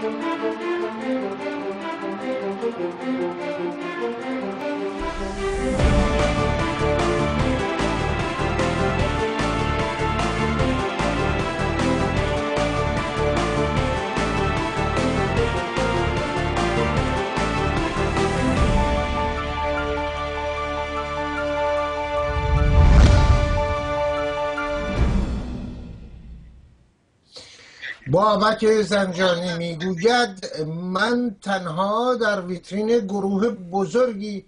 thank you بابک زنجانی می‌گوید من تنها در ویترین گروه بزرگی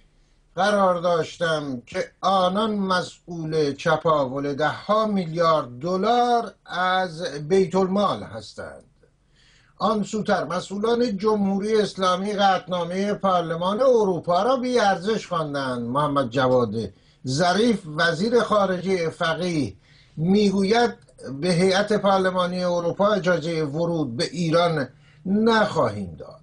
قرار داشتم که آنان مسئول چپاول ده ها میلیارد دلار از بیت المال هستند. آن سوتر مسئولان جمهوری اسلامی قطنامه پارلمان اروپا را بی ارزش خواندند. محمد جواد ظریف وزیر خارجه فقیه می‌گوید به هیئت پارلمانی اروپا اجازه ورود به ایران نخواهیم داد.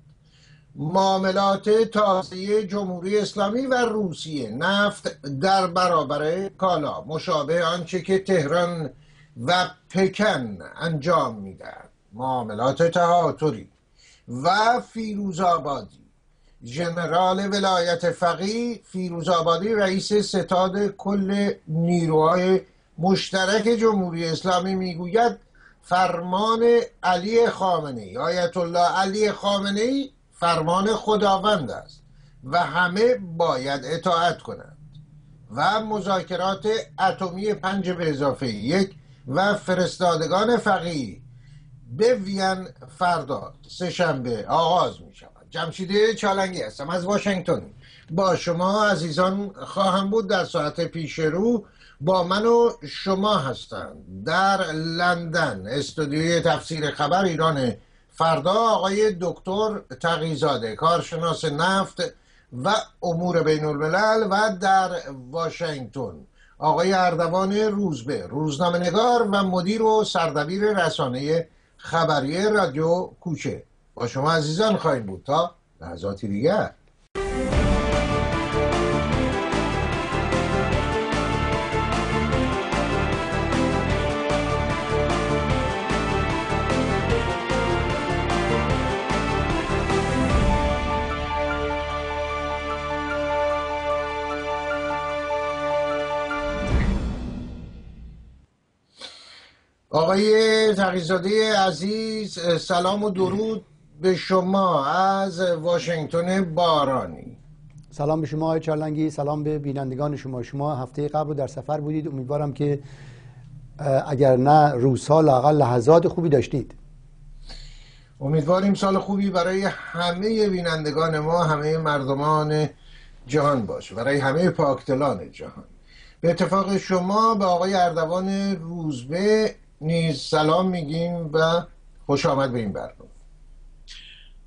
معاملات تازه جمهوری اسلامی و روسیه نفت در برابر کالا مشابه آنچه که تهران و پکن انجام می‌دهد. معاملات تهاتری و فیروزآبادی. ژنرال ولایت فقیه فیروزآبادی رئیس ستاد کل نیروهای مشترک جمهوری اسلامی می‌گوید فرمان علی خامنه ای آیت الله علی خامنه ای فرمان خداوند است و همه باید اطاعت کنند و مذاکرات اتمی پنج به اضافه یک و فرستادگان فقیه به وین فردا سه شنبه آغاز می شود جمشیده چالنگی هستم از واشنگتن. با شما عزیزان خواهم بود در ساعت پیش رو با من و شما هستند در لندن استودیوی تفسیر خبر ایران. فردا آقای دکتر تقیزاده کارشناس نفت و امور بین الملل و در واشنگتن. آقای اردوان روزبه روزنامه نگار و مدیر و سردبیر رسانه خبری رادیو کوچه. با شما عزیزان خواهیم بود تا لحظاتی دیگر. آقای تقیزاده عزیز سلام و درود به شما از واشنگتن بارانی. سلام به شما آقای چارلنگی سلام به بینندگان شما. شما هفته قبل در سفر بودید. امیدوارم که اگر نه روزها لاقل لحظات خوبی داشتید. امیدواریم سال خوبی برای همه بینندگان ما همه مردمان جهان باشه برای همه پاکتلان جهان. به اتفاق شما به آقای اردوان روزبه نیز سلام میگیم و خوش آمد به این برنامه.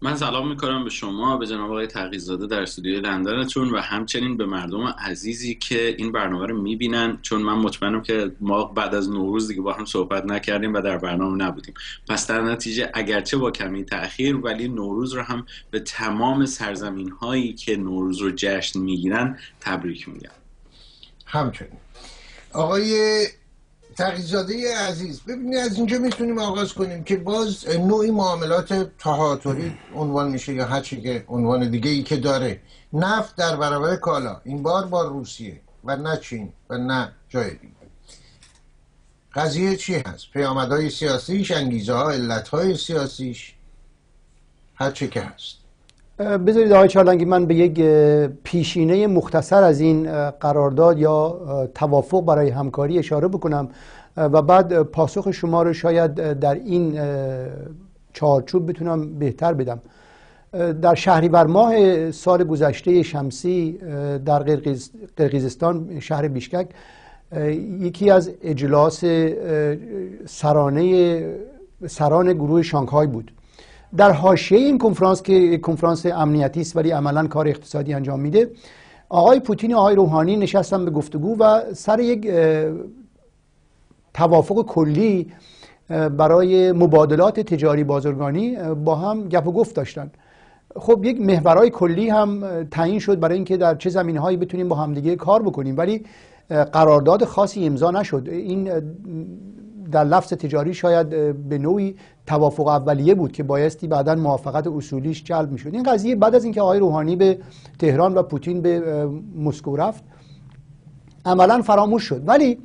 من سلام می‌کنم به شما به جناب آقای تقیزاده در استودیوی لندنتون و همچنین به مردم عزیزی که این برنامه رو می‌بینن. چون من مطمئنم که ما بعد از نوروز دیگه با هم صحبت نکردیم و در برنامه نبودیم. پس در نتیجه اگرچه با کمی تاخیر ولی نوروز رو هم به تمام سرزمین هایی که نوروز رو جشن می‌گیرن تبریک میگم. همچنین. آقای تقیزاده عزیز ببینید از اینجا می‌تونیم آغاز کنیم که باز نوعی معاملات تهاتری عنوان میشه یا هرچی که عنوان دیگه ای که داره. نفت در برابر کالا. این بار با روسیه و نه چین و نه جای دیگه. قضیه چی هست؟ پیامدهای سیاسیش، انگیزه ها، علت های سیاسیش هرچی که هست. بذارید آقای چارلنگی من به یک پیشینه مختصر از این قرارداد یا توافق برای همکاری اشاره بکنم. و بعد پاسخ شما رو شاید در این چارچوب بتونم بهتر بدم. در شهریور ماه سال گذشته شمسی در قرقیزستان شهر بیشکک یکی از اجلاس سرانه سران گروه شانگهای بود. در حاشیه این کنفرانس که کنفرانس امنیتی است ولی عملا کار اقتصادی انجام میده آقای پوتین و آقای روحانی نشستن به گفتگو و سر یک توافق کلی برای مبادلات تجاری بازرگانی با هم گپ و گفت داشتن. خب یک محورهای کلی هم تعیین شد برای اینکه در چه زمینهایی بتونیم با همدیگه کار بکنیم. ولی قرارداد خاصی امضا نشد. این در لفظ تجاری شاید به نوعی توافق اولیه بود که بایستی بعدا موافقت اصولیش جلب می‌شد. این قضیه بعد از اینکه آقای روحانی به تهران و پوتین به مسکو رفت عملا فراموش شد. ولی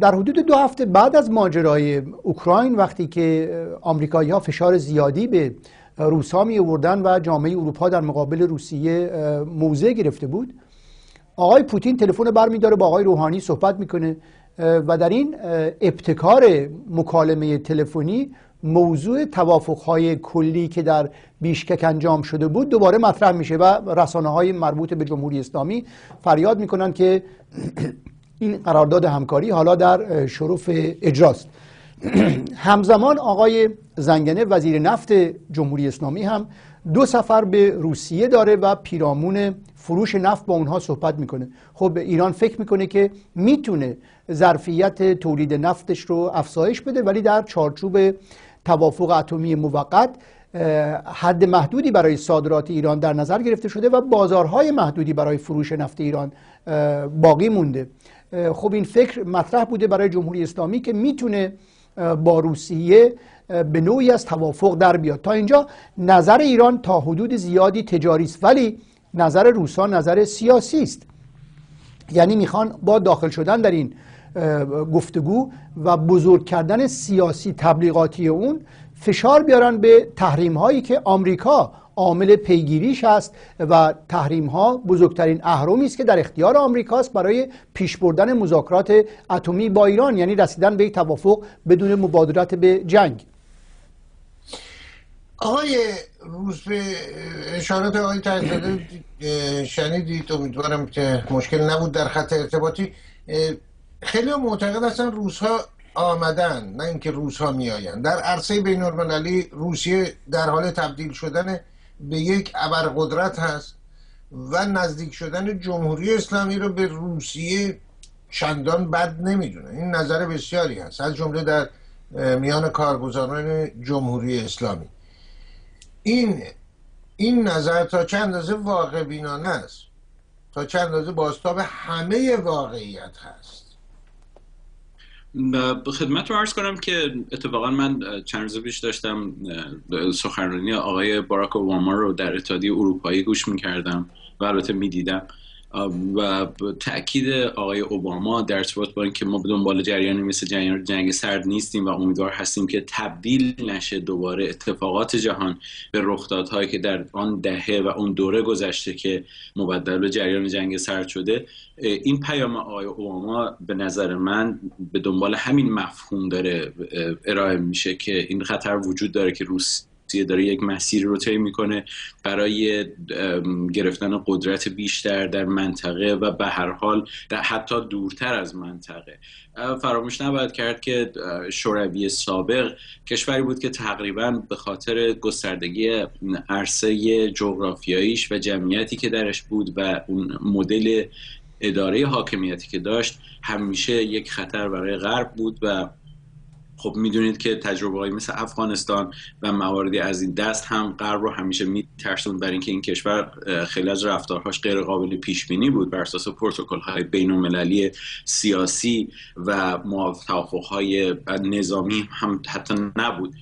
در حدود دو هفته بعد از ماجرای اوکراین وقتی که آمریکایی ها فشار زیادی به روسا می آوردن و جامعه اروپا در مقابل روسیه موضع گرفته بود آقای پوتین تلفن برمیداره با آقای روحانی صحبت می‌کنه. و در این ابتکار مکالمه تلفنی موضوع توافقهای کلی که در بیشکک انجام شده بود دوباره مطرح میشه و رسانه های مربوط به جمهوری اسلامی فریاد می‌کنن که این قرارداد همکاری حالا در شرف اجراست. همزمان آقای زنگنه وزیر نفت جمهوری اسلامی هم دو سفر به روسیه داره و پیرامون فروش نفت با اونها صحبت می‌کنه. خب ایران فکر می‌کنه که می‌تونه ظرفیت تولید نفتش رو افزایش بده ولی در چارچوب توافق اتمی موقت حد محدودی برای صادرات ایران در نظر گرفته شده و بازارهای محدودی برای فروش نفت ایران باقی مونده. خب این فکر مطرح بوده برای جمهوری اسلامی که می‌تونه با روسیه به نوعی از توافق در بیاد. تا اینجا نظر ایران تا حدود زیادی تجاری است. ولی نظر روسا نظر سیاسی است. یعنی می‌خوان با داخل شدن در این گفتگو و بزرگ کردن سیاسی تبلیغاتی اون فشار بیارن به تحریم هایی که آمریکا عامل پیگیریش است و تحریم ها بزرگترین اهرمی است که در اختیار آمریکاست برای پیش بردن مذاکرات اتمی با ایران یعنی رسیدن به توافق بدون مبادرت به جنگ. آقای روز به اشارات آقای تحصیل شنیدید امیدوارم که مشکل نبود در خط ارتباطی. خیلی معتقد هستن روس ها آمدن نه اینکه روس ها میآیند. در عرصه بین المللی روسیه در حال تبدیل شدن به یک ابرقدرت هست و نزدیک شدن جمهوری اسلامی رو به روسیه چندان بد نمی‌دونه. این نظر بسیاری هست از جمله در میان کارگزاران جمهوری اسلامی. این این نظر تا چند اندازه واقع بینانه است. تا چند اندازه باستاب همه واقعیت هست. خدمت رو عرض کنم که اتفاقا من چند روز پیش داشتم سخنرانی آقای باراک اوباما رو در اتحادیه اروپایی گوش می‌کردم و البته می‌دیدم. و تاکید آقای اوباما در ارتباط با اینکه ما به دنبال جریانی مثل جریان جنگ سرد نیستیم و امیدوار هستیم که تبدیل نشه دوباره اتفاقات جهان به رخدادهایی که در آن دهه و اون دوره گذشته که مبدل به جریان جنگ سرد شده این پیام آقای اوباما به نظر من به دنبال همین مفهوم داره ارائه میشه که این خطر وجود داره که روس داره یک مسیر رو طی می‌کنه برای گرفتن قدرت بیشتر در منطقه و به هر حال در حتی دورتر از منطقه. فراموش نباید کرد که شوروی سابق کشوری بود که تقریبا به خاطر گستردگی عرصه جغرافیاییش و جمعیتی که درش بود و اون مدل اداره حاکمیتی که داشت همیشه یک خطر برای غرب بود و خب می‌دونید که تجربه های مثل افغانستان و مواردی از این دست هم غرب رو همیشه میترسون برای اینکه این کشور خیلی از رفتارهاش غیر قابل پیش بینی بود بر اساس پروتکل های بین المللی سیاسی و توافق های نظامی هم حتی نبود.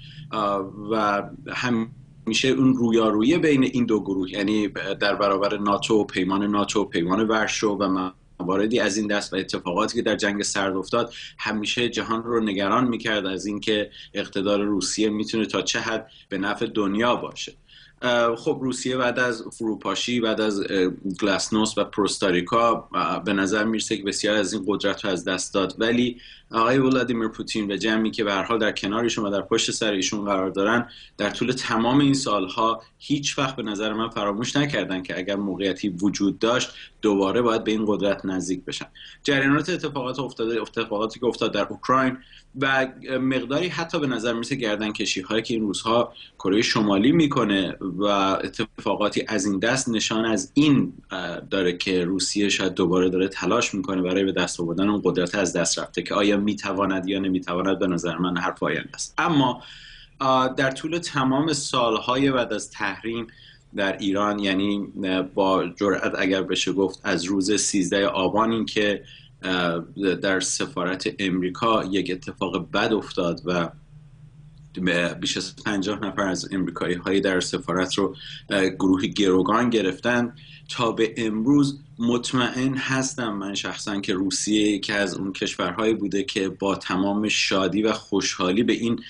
و هم میشه اون رویارویی بین این دو گروه یعنی در برابر ناتو پیمان ناتو پیمان ورشو و مواردی از این دست و اتفاقاتی که در جنگ سرد افتاد همیشه جهان رو نگران می‌کرد از اینکه اقتدار روسیه می‌تونه تا چه حد به نفع دنیا باشه. خب روسیه بعد از فروپاشی بعد از گلاسنوس و پروستاریکا به نظر می‌رسه که بسیار از این قدرت رو از دست داد. ولی آقای ولادیمیر پوتین و جمعی که به حال در کنارشون و در پشت سر ایشون قرار دارن در طول تمام این سالها هیچ وقت به نظر من فراموش نکردن که اگر موقعیتی وجود داشت دوباره باید به این قدرت نزدیک بشن. جریانات اتفاقات افتاده اتفاقاتی که افتاد در اوکراین و مقداری حتی به نظر می‌رسه گردن کشی هایی که این روزها کره شمالی می‌کنه و اتفاقاتی از این دست نشان از این داره که روسیه شاید دوباره داره تلاش می‌کنه برای به دست آوردن اون قدرت از دست رفته که آیا می‌تواند یا نمی‌تواند به نظر من حرف آینده است. اما در طول تمام سالهای بعد از تحریم در ایران یعنی با جرأت اگر بشه گفت از روز 13 آبان این که در سفارت امریکا یک اتفاق بد افتاد و بیش از پنجاه نفر از امریکایی هایی در سفارت رو گروه گروگان گرفتن. تا به امروز مطمئن هستم من شخصا که روسیه یکی از اون کشورهایی بوده که با تمام شادی و خوشحالی به این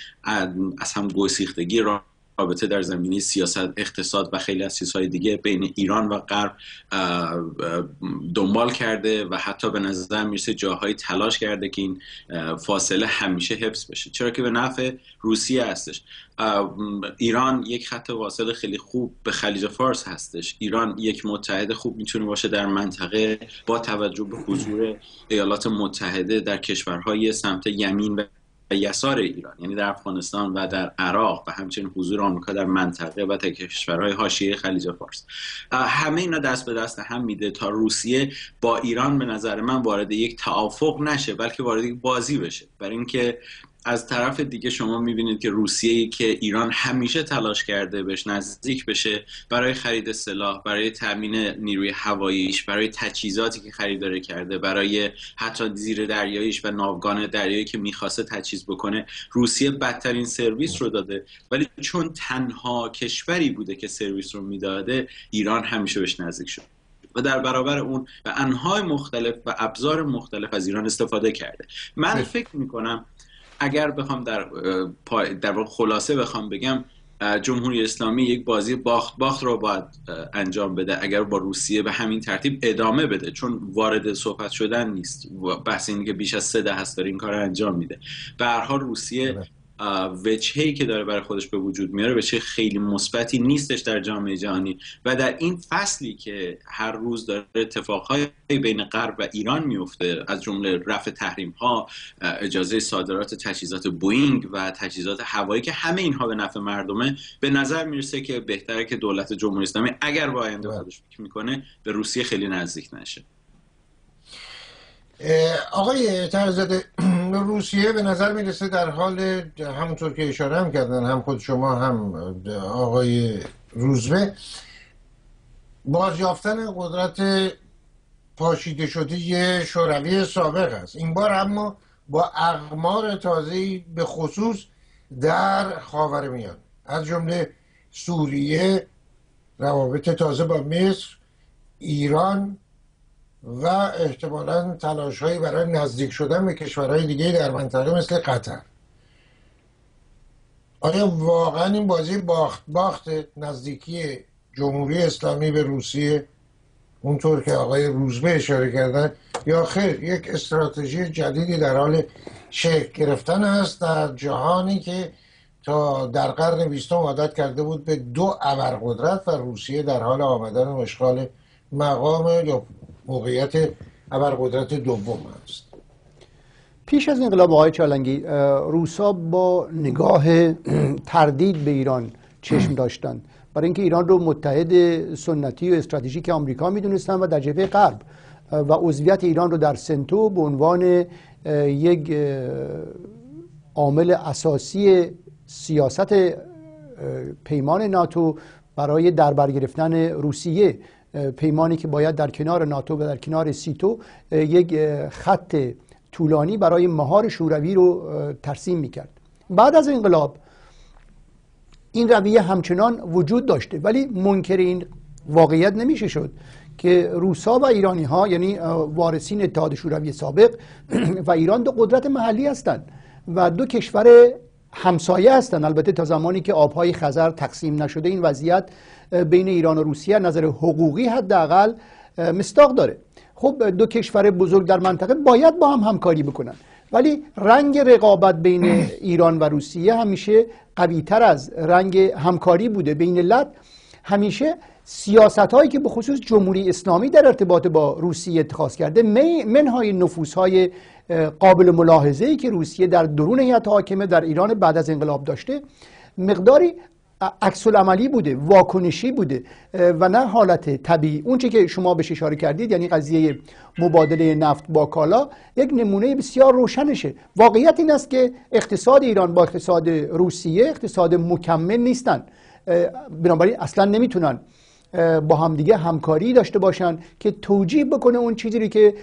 از هم گسیختگی را رابطه در زمینه سیاست اقتصاد و خیلی از چیزهای دیگه بین ایران و غرب دنبال کرده و حتی به نظر می‌رسه جاهای تلاش کرده که این فاصله همیشه حفظ بشه. چرا که به نفع روسیه هستش. ایران یک خط واصل خیلی خوب به خلیج فارس هستش. ایران یک متحد خوب می‌تونه باشه در منطقه با توجه به حضور ایالات متحده در کشورهای سمت یمین و یسار ایران یعنی در افغانستان و در عراق و همچنین حضور آمریکا در منطقه و در کشورهای حاشیه خلیج فارس. همه اینا دست به دست هم میده تا روسیه با ایران به نظر من وارد یک توافق نشه بلکه وارد یک بازی بشه. برای اینکه از طرف دیگه شما می‌بینید که روسیه ای که ایران همیشه تلاش کرده بهش نزدیک بشه برای خرید سلاح برای تامین نیروی هواییش برای تجهیزاتی که خریداری کرده برای حتی زیر دریاییش و ناوگان دریایی که می‌خواسته تجهیز بکنه روسیه بدترین سرویس رو داده. ولی چون تنها کشوری بوده که سرویس رو می‌داده ایران همیشه بهش نزدیک شد. و در برابر اون به انهای مختلف و ابزار مختلف از ایران استفاده کرده. من فکر می‌کنم اگر بخوام در در خلاصه بخوام بگم جمهوری اسلامی یک بازی باخت باخت رو باید انجام بده. اگر با روسیه به همین ترتیب ادامه بده چون وارد صحبت شدن نیست. بحث اینه که بیش از سه ده هست داره این کار انجام میده. به هر حال روسیه بله. وجهی که داره برای خودش به وجود میاره وجه خیلی مثبتی نیستش در جامعه جهانی و در این فصلی که هر روز داره اتفاقهای بین غرب و ایران میفته از جمله رفع تحریم ها اجازه صادرات تجهیزات بوینگ و تجهیزات هوایی که همه اینها به نفع مردمه به نظر می‌رسه که بهتره که دولت جمهوری اسلامی اگر با آینده بله. خودش فکر می‌کنه به روسیه خیلی نزدیک نشه آقای ترزاده روسیه به نظر می‌رسه در حال همونطور که اشاره هم کردن هم خود شما هم آقای روزبه بازیافتن قدرت پاشیده شده شوروی سابق است. این بار اما با اقمار تازه‌ای به خصوص در خاورمیانه از جمله سوریه روابط تازه با مصر ایران و احتمالا تلاش هایی برای نزدیک شدن به کشورهای دیگه در منطقه مثل قطر. آیا واقعا این بازی باخت باخت نزدیکی جمهوری اسلامی به روسیه؟ اونطور که آقای روزبه اشاره کردن یا خیر یک استراتژی جدیدی در حال شکل گرفتن است در جهانی که تا در قرن بیستم عادت کرده بود به دو ابرقدرت و روسیه در حال آمدن و اشغال مقام یا موقعیت ابرقدرت دوم است. پیش از انقلاب آقای چالنگی روسا با نگاه تردید به ایران چشم داشتند برای اینکه ایران رو متحد سنتی و استراتژیک آمریکا می‌دونستن و در جبهه غرب و عضویت ایران رو در سنتو به عنوان یک عامل اساسی سیاست پیمان ناتو برای دربر گرفتن روسیه پیمانی که باید در کنار ناتو و در کنار سیتو یک خط طولانی برای مهار شوروی رو ترسیم می‌کرد. بعد از انقلاب این رویه همچنان وجود داشته ولی منکر این واقعیت نمیشه شد که روسا و ایرانی ها یعنی وارثین اتحاد شوروی سابق و ایران دو قدرت محلی هستند و دو کشور همسایه هستند البته تا زمانی که آبهای خزر تقسیم نشده این وضعیت بین ایران و روسیه نظر حقوقی حداقل مستاق داره. خب دو کشور بزرگ در منطقه باید با هم همکاری بکنن. ولی رنگ رقابت بین ایران و روسیه همیشه قویتر از رنگ همکاری بوده. بین لد همیشه سیاست هایی که به خصوص جمهوری اسلامی در ارتباط با روسیه اتخاذ کرده منهای نفوس های قابل ملاحظه ای که روسیه در درون هیئت حاکمه در ایران بعد از انقلاب داشته مقداری عکس عملی بوده واکنشی بوده و نه حالت طبیعی. اون که شما بهش اشاره کردید یعنی قضیه مبادله نفت با کالا یک نمونه بسیار روشنشه. واقعیت این است که اقتصاد ایران با اقتصاد روسیه اقتصاد مکمل نیستن. بنابراین اصلا نمی‌تونن با همدیگه همکاری داشته باشن که توجیه بکنه اون چیزی رو که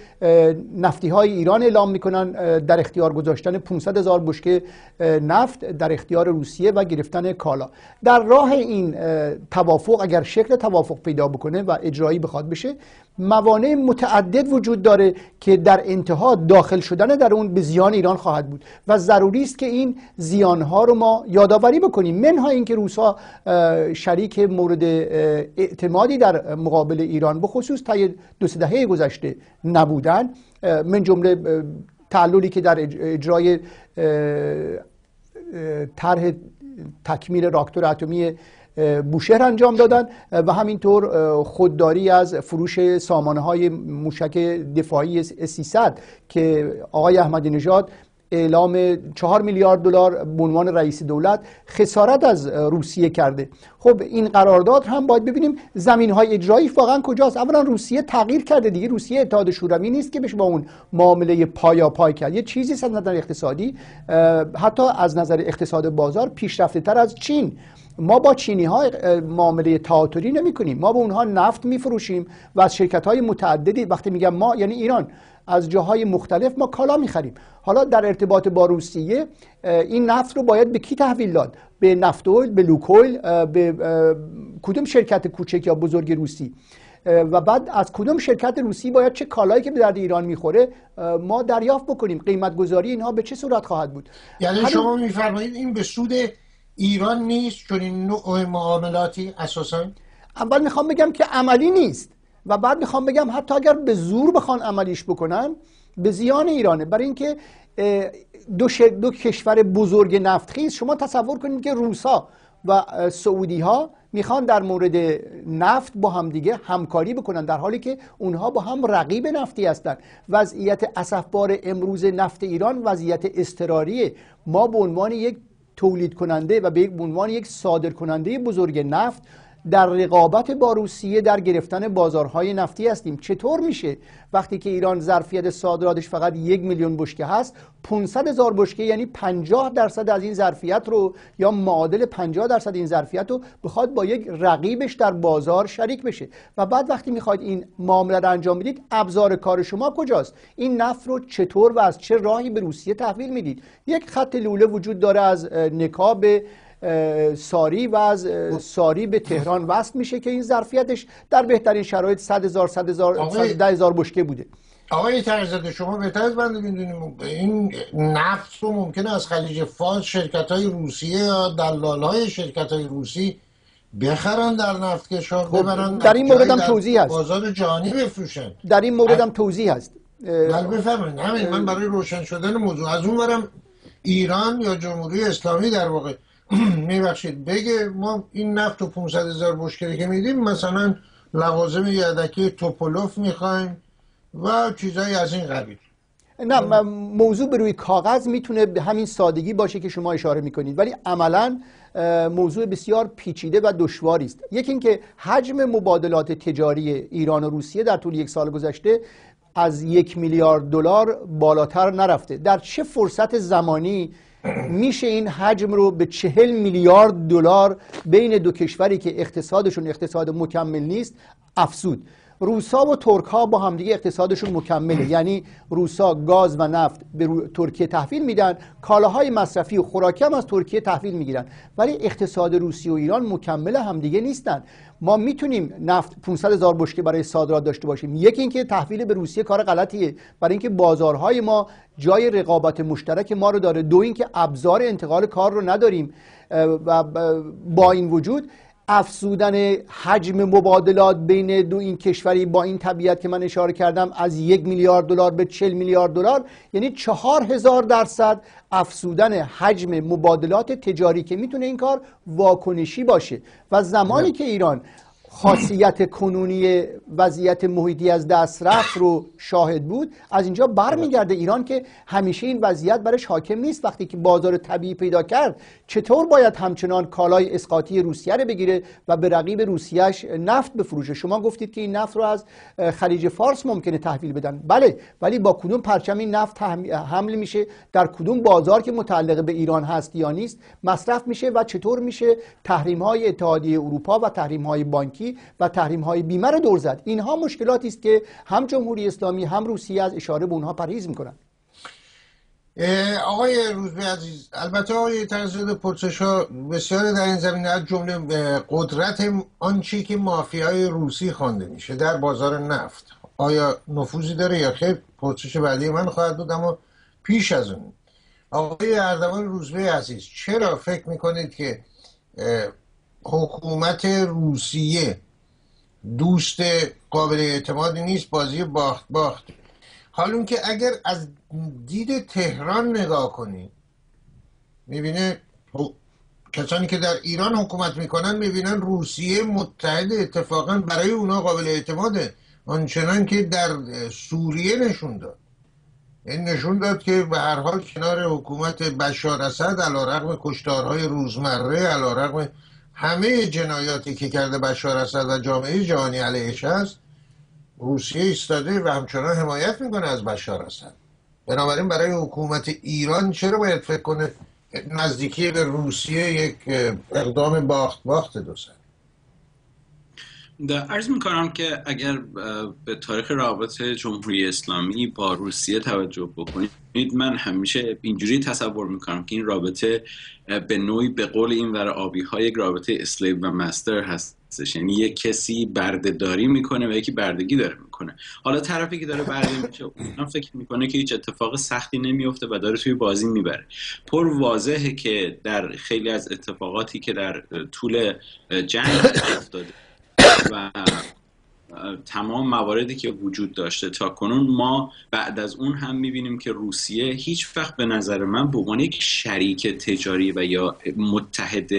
نفتی های ایران اعلام می‌کنن در اختیار گذاشتن 500 هزار بشکه نفت در اختیار روسیه و گرفتن کالا. در راه این توافق اگر شکل توافق پیدا بکنه و اجرایی بخواد بشه موانع متعدد وجود داره که در انتها داخل شدن در اون به زیان ایران خواهد بود. و ضروری است که این زیان ها رو ما یادآوری بکنیم. منها اینکه روسا شریک مورد اعتمادی در مقابل ایران به خصوص تا دو سه دهه گذشته نبودن من جمله تعللی که در اجرای طرح تکمیل راکتور اتمی بوشهر انجام دادن و همینطور خودداری از فروش سامانه های موشک دفاعی 300 که آقای احمدی نژاد اعلام چهار میلیارد دلار به عنوان رئیس دولت خسارت از روسیه کرده. خب این قرارداد هم باید ببینیم زمین های اجرایی واقعا کجاست. اولا روسیه تغییر کرده دیگه. روسیه اتحاد شوروی نیست که بشه با اون معامله پایا پای کرد. یه چیزی از نظر اقتصادی. حتی از نظر اقتصاد بازار پیشرفته تر از چین. ما با چینی ها معامله تئاتری نمی کنیم ما به اونها نفت میفروشیم و از شرکت های متعددی وقتی میگم ما یعنی ایران از جاهای مختلف ما کالا می‌خریم. حالا در ارتباط با روسیه این نفت رو باید به کی تحویل داد؟ به نفتویل به لوکویل به کدوم شرکت کوچک یا بزرگ روسی؟ و بعد از کدوم شرکت روسی باید چه کالایی که به درد ایران می‌خوره ما دریافت بکنیم. قیمت گذاری اینها به چه صورت خواهد بود؟ یعنی شما میفرمایید این به سود ایران نیست چون این نوع معاملاتی اساسا؟ اول می‌خوام بگم که عملی نیست و بعد می‌خوام بگم حتی اگر به زور بخوان عملیش بکنن به زیان ایرانه. برای اینکه دو, دو کشور بزرگ نفتخیز شما تصور کنید که روسا و سعودی ها می‌خوان در مورد نفت با همدیگه همکاری بکنن در حالی که اونها با هم رقیب نفتی هستند وضعیت اسفبار امروز نفت ایران وضعیت استراریه ما به عنوان یک تولید کننده و به عنوان یک صادر کننده بزرگ نفت در رقابت با روسیه در گرفتن بازارهای نفتی هستیم. چطور میشه وقتی که ایران ظرفیت صادراتش فقط یک میلیون بشکه هست 500 هزار بشکه یعنی 50 درصد از این ظرفیت رو یا معادل 50 درصد این ظرفیت رو بخواد با یک رقیبش در بازار شریک بشه؟ و بعد وقتی می‌خواید این معامله رو انجام بدید ابزار کار شما کجاست؟ این نفت رو چطور و از چه راهی به روسیه تحویل می‌دید؟ یک خط لوله وجود داره از نکاب ساری و از ساری به تهران وصل میشه که این ظرفیتش در بهترین شرایط 100 هزار 100 هزار 110 هزار بشکه بوده. آقای ترزده شما بهتر از من می‌دونیم این نفت رو ممکنه از خلیج فارس شرکت های روسیه یا دلال های شرکت های روسی بخرن در نفت کشور خب ببرن در این مورد هم توضیح هست. بازار جهانی بفروشن. در این مورد هم توضیح هست. بله بفرمایید. همین من برای روشن شدن موضوع. از اون برم ایران یا جمهوری اسلامی در واقع میبخشید. بگه ما این نفت و 500 هزار بشکری که میدیم مثلا لوازم یدکی توپولوف می‌خوایم و چیزایی از این قبیل. نه موضوع به روی کاغذ می‌تونه به همین سادگی باشه که شما اشاره می‌کنید. ولی عملا موضوع بسیار پیچیده و دشواری است. یکی اینکه حجم مبادلات تجاری ایران و روسیه در طول یک سال گذشته از یک میلیارد دلار بالاتر نرفته. در چه فرصت زمانی میشه این حجم رو به چهل میلیارد دلار بین دو کشوری که اقتصادشون اقتصاد مکمل نیست افسود روسا و ترک ها با همدیگه اقتصادشون مکمله. یعنی روسا گاز و نفت به ترکیه تحویل میدن کالاهای مصرفی و خوراکی هم از ترکیه تحویل می‌گیرن. ولی اقتصاد روسیه و ایران مکمل همدیگه نیستن. ما می‌تونیم نفت 500 هزار بشکه برای صادرات داشته باشیم. یکی اینکه تحویل به روسیه کار غلطیه. برای اینکه بازارهای ما جای رقابت مشترک ما رو داره. دو اینکه ابزار انتقال کار رو نداریم. و با این وجود افزودن حجم مبادلات بین دو این کشوری با این طبیعت که من اشاره کردم از یک میلیارد دلار به چل میلیارد دلار یعنی چهار هزار درصد افزودن حجم مبادلات تجاری که می‌تونه این کار واکنشی باشه. و زمانی که ایران خاصیت کنونی وضعیت محیطی از دست رفت رو شاهد بود. از اینجا برمیگرده ایران که همیشه این وضعیت برش حاکم نیست. وقتی که بازار طبیعی پیدا کرد چطور باید همچنان کالای اسقاطی روسیه رو بگیره و به رقیب روسیهش نفت بفروشه؟ شما گفتید که این نفت رو از خلیج فارس ممکنه تحویل بدن. بله ولی با کدوم پرچم این نفت حمل میشه؟ در کدوم بازار که متعلق به ایران هست یا نیست؟ مصرف میشه و چطور میشه تحریم های اتحادیه اروپا و تحریم های بانکی بانکی و تحریم های بیمه رو دور زد. اینها مشکلاتی است که هم جمهوری اسلامی هم روسیه از اشاره به اونها پرهیز می‌کنن آقای روزبه عزیز البته آقای تغذیه پرسش ها بسیار در این زمینه از جمله قدرت آنچه که مافیای روسی خوانده میشه در بازار نفت. آیا نفوذی داره یا خیر؟ پرسش بعدی من خواهد بود اما پیش از اون. آقای اردوان روزبه عزیز چرا فکر می‌کنید که حکومت روسیه. دوست قابل اعتمادی نیست بازی باخت باخت. حال که اگر از دید تهران نگاه کنید می‌بینه کسانی که در ایران حکومت می‌کنن می‌بینن روسیه متحد اتفاقا برای اونا قابل اعتماده. آنچنان که در سوریه نشون داد. این نشون داد که به هر حال کنار حکومت بشار اسد علا رقم کشتارهای روزمره علا رقم همه جنایاتی که کرده بشار اسد و جامعه جهانی علیهش هست روسیه ایستاده و همچنان حمایت می‌کنه از بشار اسد. بنابراین برای حکومت ایران چرا باید فکر کنه نزدیکی به روسیه یک اقدام باخت باخت دو سر ارز می‌کنم که اگر به تاریخ رابط جمهوری اسلامی با روسیه توجه بکنید من همیشه اینجوری تصور می‌کنم که این رابطه به نوعی به قول این ور آبی های یک رابطه اسلیو و مستر هستش. یعنی یک کسی بردهداری می‌کنه و یکی بردگی داره می‌کنه. حالا طرفی که داره برده میشه اون فکر می‌کنه که هیچ اتفاق سختی نمیفته و داره توی بازی می‌بره. پر واضحه که در خیلی از اتفاقاتی که در طول جنگ افتاده و تمام مواردی که وجود داشته. تا کنون ما بعد از اون هم می‌بینیم که روسیه هیچ وقت به نظر من به عنوان یک شریک تجاری و یا متحد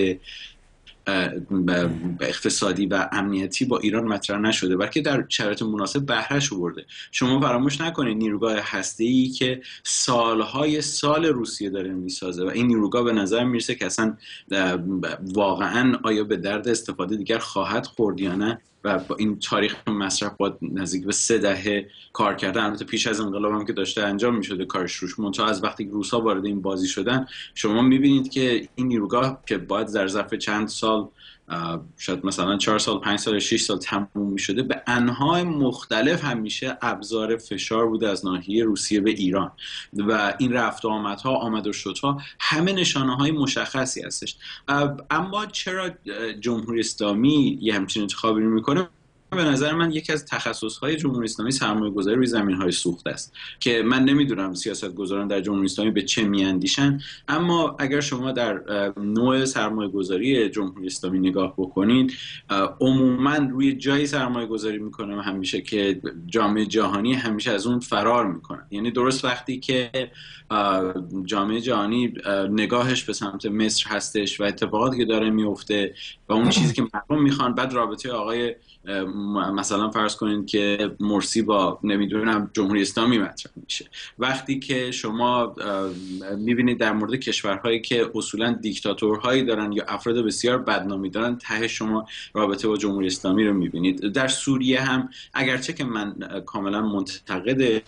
اقتصادی و امنیتی با ایران مطرح نشده بلکه در شرایط مناسب بهرهش برده شما فراموش نکنید نیروگاه هسته ای که سالهای سال روسیه داره می‌سازه و این نیروگاه به نظر می‌رسه که اصلا واقعا آیا به درد استفاده دیگر خواهد خورد یا نه؟ و با این تاریخ مصرف با نزدیک به سه دهه کار کرده البته پیش از انقلاب هم که داشته انجام می‌شده کارش روش. منتها از وقتی که روسا وارد این بازی شدن شما می‌بینید که این نیروگاه که باید در ظرف چند سال شاید مثلا چهار سال پنج سال شش سال تموم می شده به انهای مختلف همیشه ابزار فشار بوده از ناحیه روسیه به ایران. و این رفت و آمدها آمد و شدها همه نشانه های مشخصی هستش. اما چرا جمهوری اسلامی یه همچین انتخابی رو می‌کنه؟ به نظر من یکی از تخصص های جمهوری اسلامی سرمایه گذاری روی زمین های سوخت است که من نمی‌دونم سیاست گذاران در جمهوری اسلامی به چه میاندیشن. اما اگر شما در نوع سرمایه گذاری جمهوری اسلامی نگاه بکنید عموما روی جایی سرمایه گذاری می‌کنه همیشه که جامعه جهانی همیشه از اون فرار می‌کنه. یعنی درست وقتی که جامعه جهانی نگاهش به سمت مصر هستش و اتفاقاتی که داره میفته و اون چیزی که مردم می‌خوان بعد رابطه آقای مثلا فرض کنید که مرسی با نمی‌دونم جمهوری اسلامی مطرح میشه. وقتی که شما می‌بینید در مورد کشورهایی که اصولا دیکتاتورهایی دارن یا افراد بسیار بدنامی دارن ته شما رابطه با جمهوری اسلامی رو می‌بینید. در سوریه هم اگرچه که من کاملا منتقد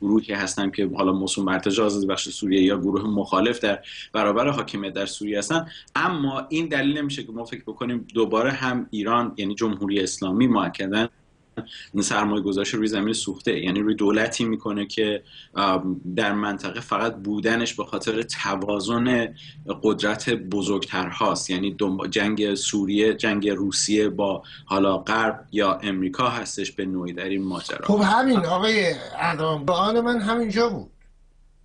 گروهی هستم که حالا موسوم ارتجاز از بخش سوریه یا گروه مخالف در برابر حاکمیت در سوریه هستن اما این دلیل نمیشه که ما فکر بکنیم دوباره هم ایران یعنی جمهوری اسلامی معکدن سرمایه گذاشت روی زمین سوخته. یعنی روی دولتی می‌کنه که در منطقه فقط بودنش به خاطر توازن قدرت بزرگتر هاست یعنی جنگ سوریه جنگ روسیه با حالا غرب یا امریکا هستش به نوعی در این ماجرا. خب همین آقای ادام به من همینجا بود.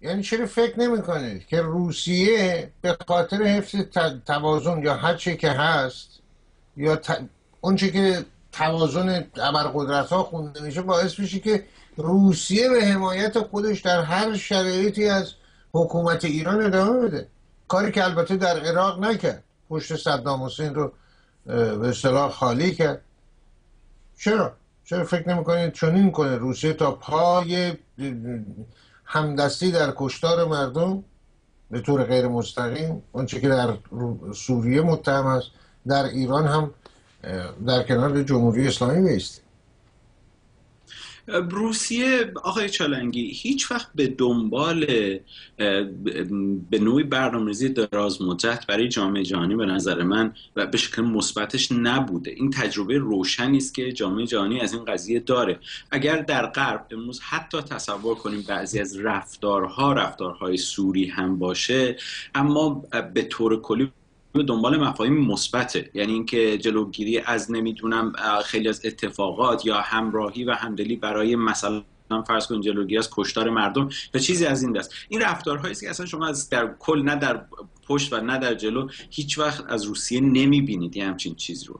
یعنی چرا فکر نمی کنید که روسیه به خاطر حفظ توازن یا هر که هست یا ت... اونچه که توازن ابرقدرت ها خونده میشه باعث میشه که روسیه به حمایت خودش در هر شرایطی از حکومت ایران ادامه بده. کاری که البته در عراق نکرد. پشت صدام حسین رو به اصطلاح خالی کرد. چرا؟ چرا فکر نمی‌کنید چنین کنه روسیه تا پای همدستی در کشتار مردم؟ به طور غیر مستقیم. اونچه که در سوریه متهم است. در ایران هم در کنار جمهوری اسلامی بیسته روسیه آقای چالنگی هیچ وقت به دنبال به نوعی برنامه‌ریزی دراز مدت برای جامعه جهانی به نظر من و به شکل مثبتش نبوده. این تجربه روشنی است که جامعه جهانی از این قضیه داره. اگر در غرب امروز حتی تصور کنیم بعضی از رفتارها رفتارهای سوری هم باشه اما به طور کلی به دنبال مفاهیم مثبته. یعنی اینکه جلوگیری از نمی‌دونم خیلی از اتفاقات یا همراهی و همدلی برای مثلا فرض کنید جلوگیری از کشتار مردم و چیزی از این دست. این رفتارهایی که اصلا شما از در کل نه در پشت و نه در جلو هیچ وقت از روسیه نمی‌بینید یه همچین چیز رو.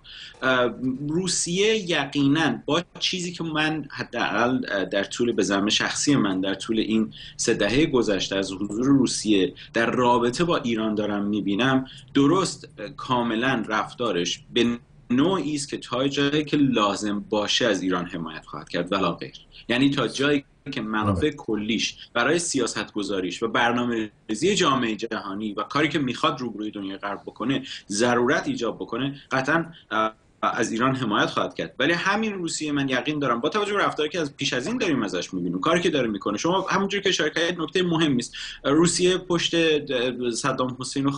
روسیه یقینا با چیزی که من حداقل در طول به شخصی من در طول این سه دهه گذشته از حضور روسیه در رابطه با ایران دارم می‌بینم درست کاملا رفتارش به نوعی است که تا جایی که لازم باشه از ایران حمایت خواهد کرد ولا غیر. یعنی تا جایی که منافع کلیش برای سیاست گذاریش و برنامه ریزی جامعه جهانی و کاری که می‌خواد روبروی دنیا غرب بکنه ضرورت ایجاب بکنه قطعا از ایران حمایت خواهد کرد. ولی همین روسیه من یقین دارم با توجه به رفتاری که از پیش از این داریم ازش می‌بینیم کاری که داره می‌کنه شما همونجوری که اشاره نکته مهمی است. روسیه پشت صدام حسین رو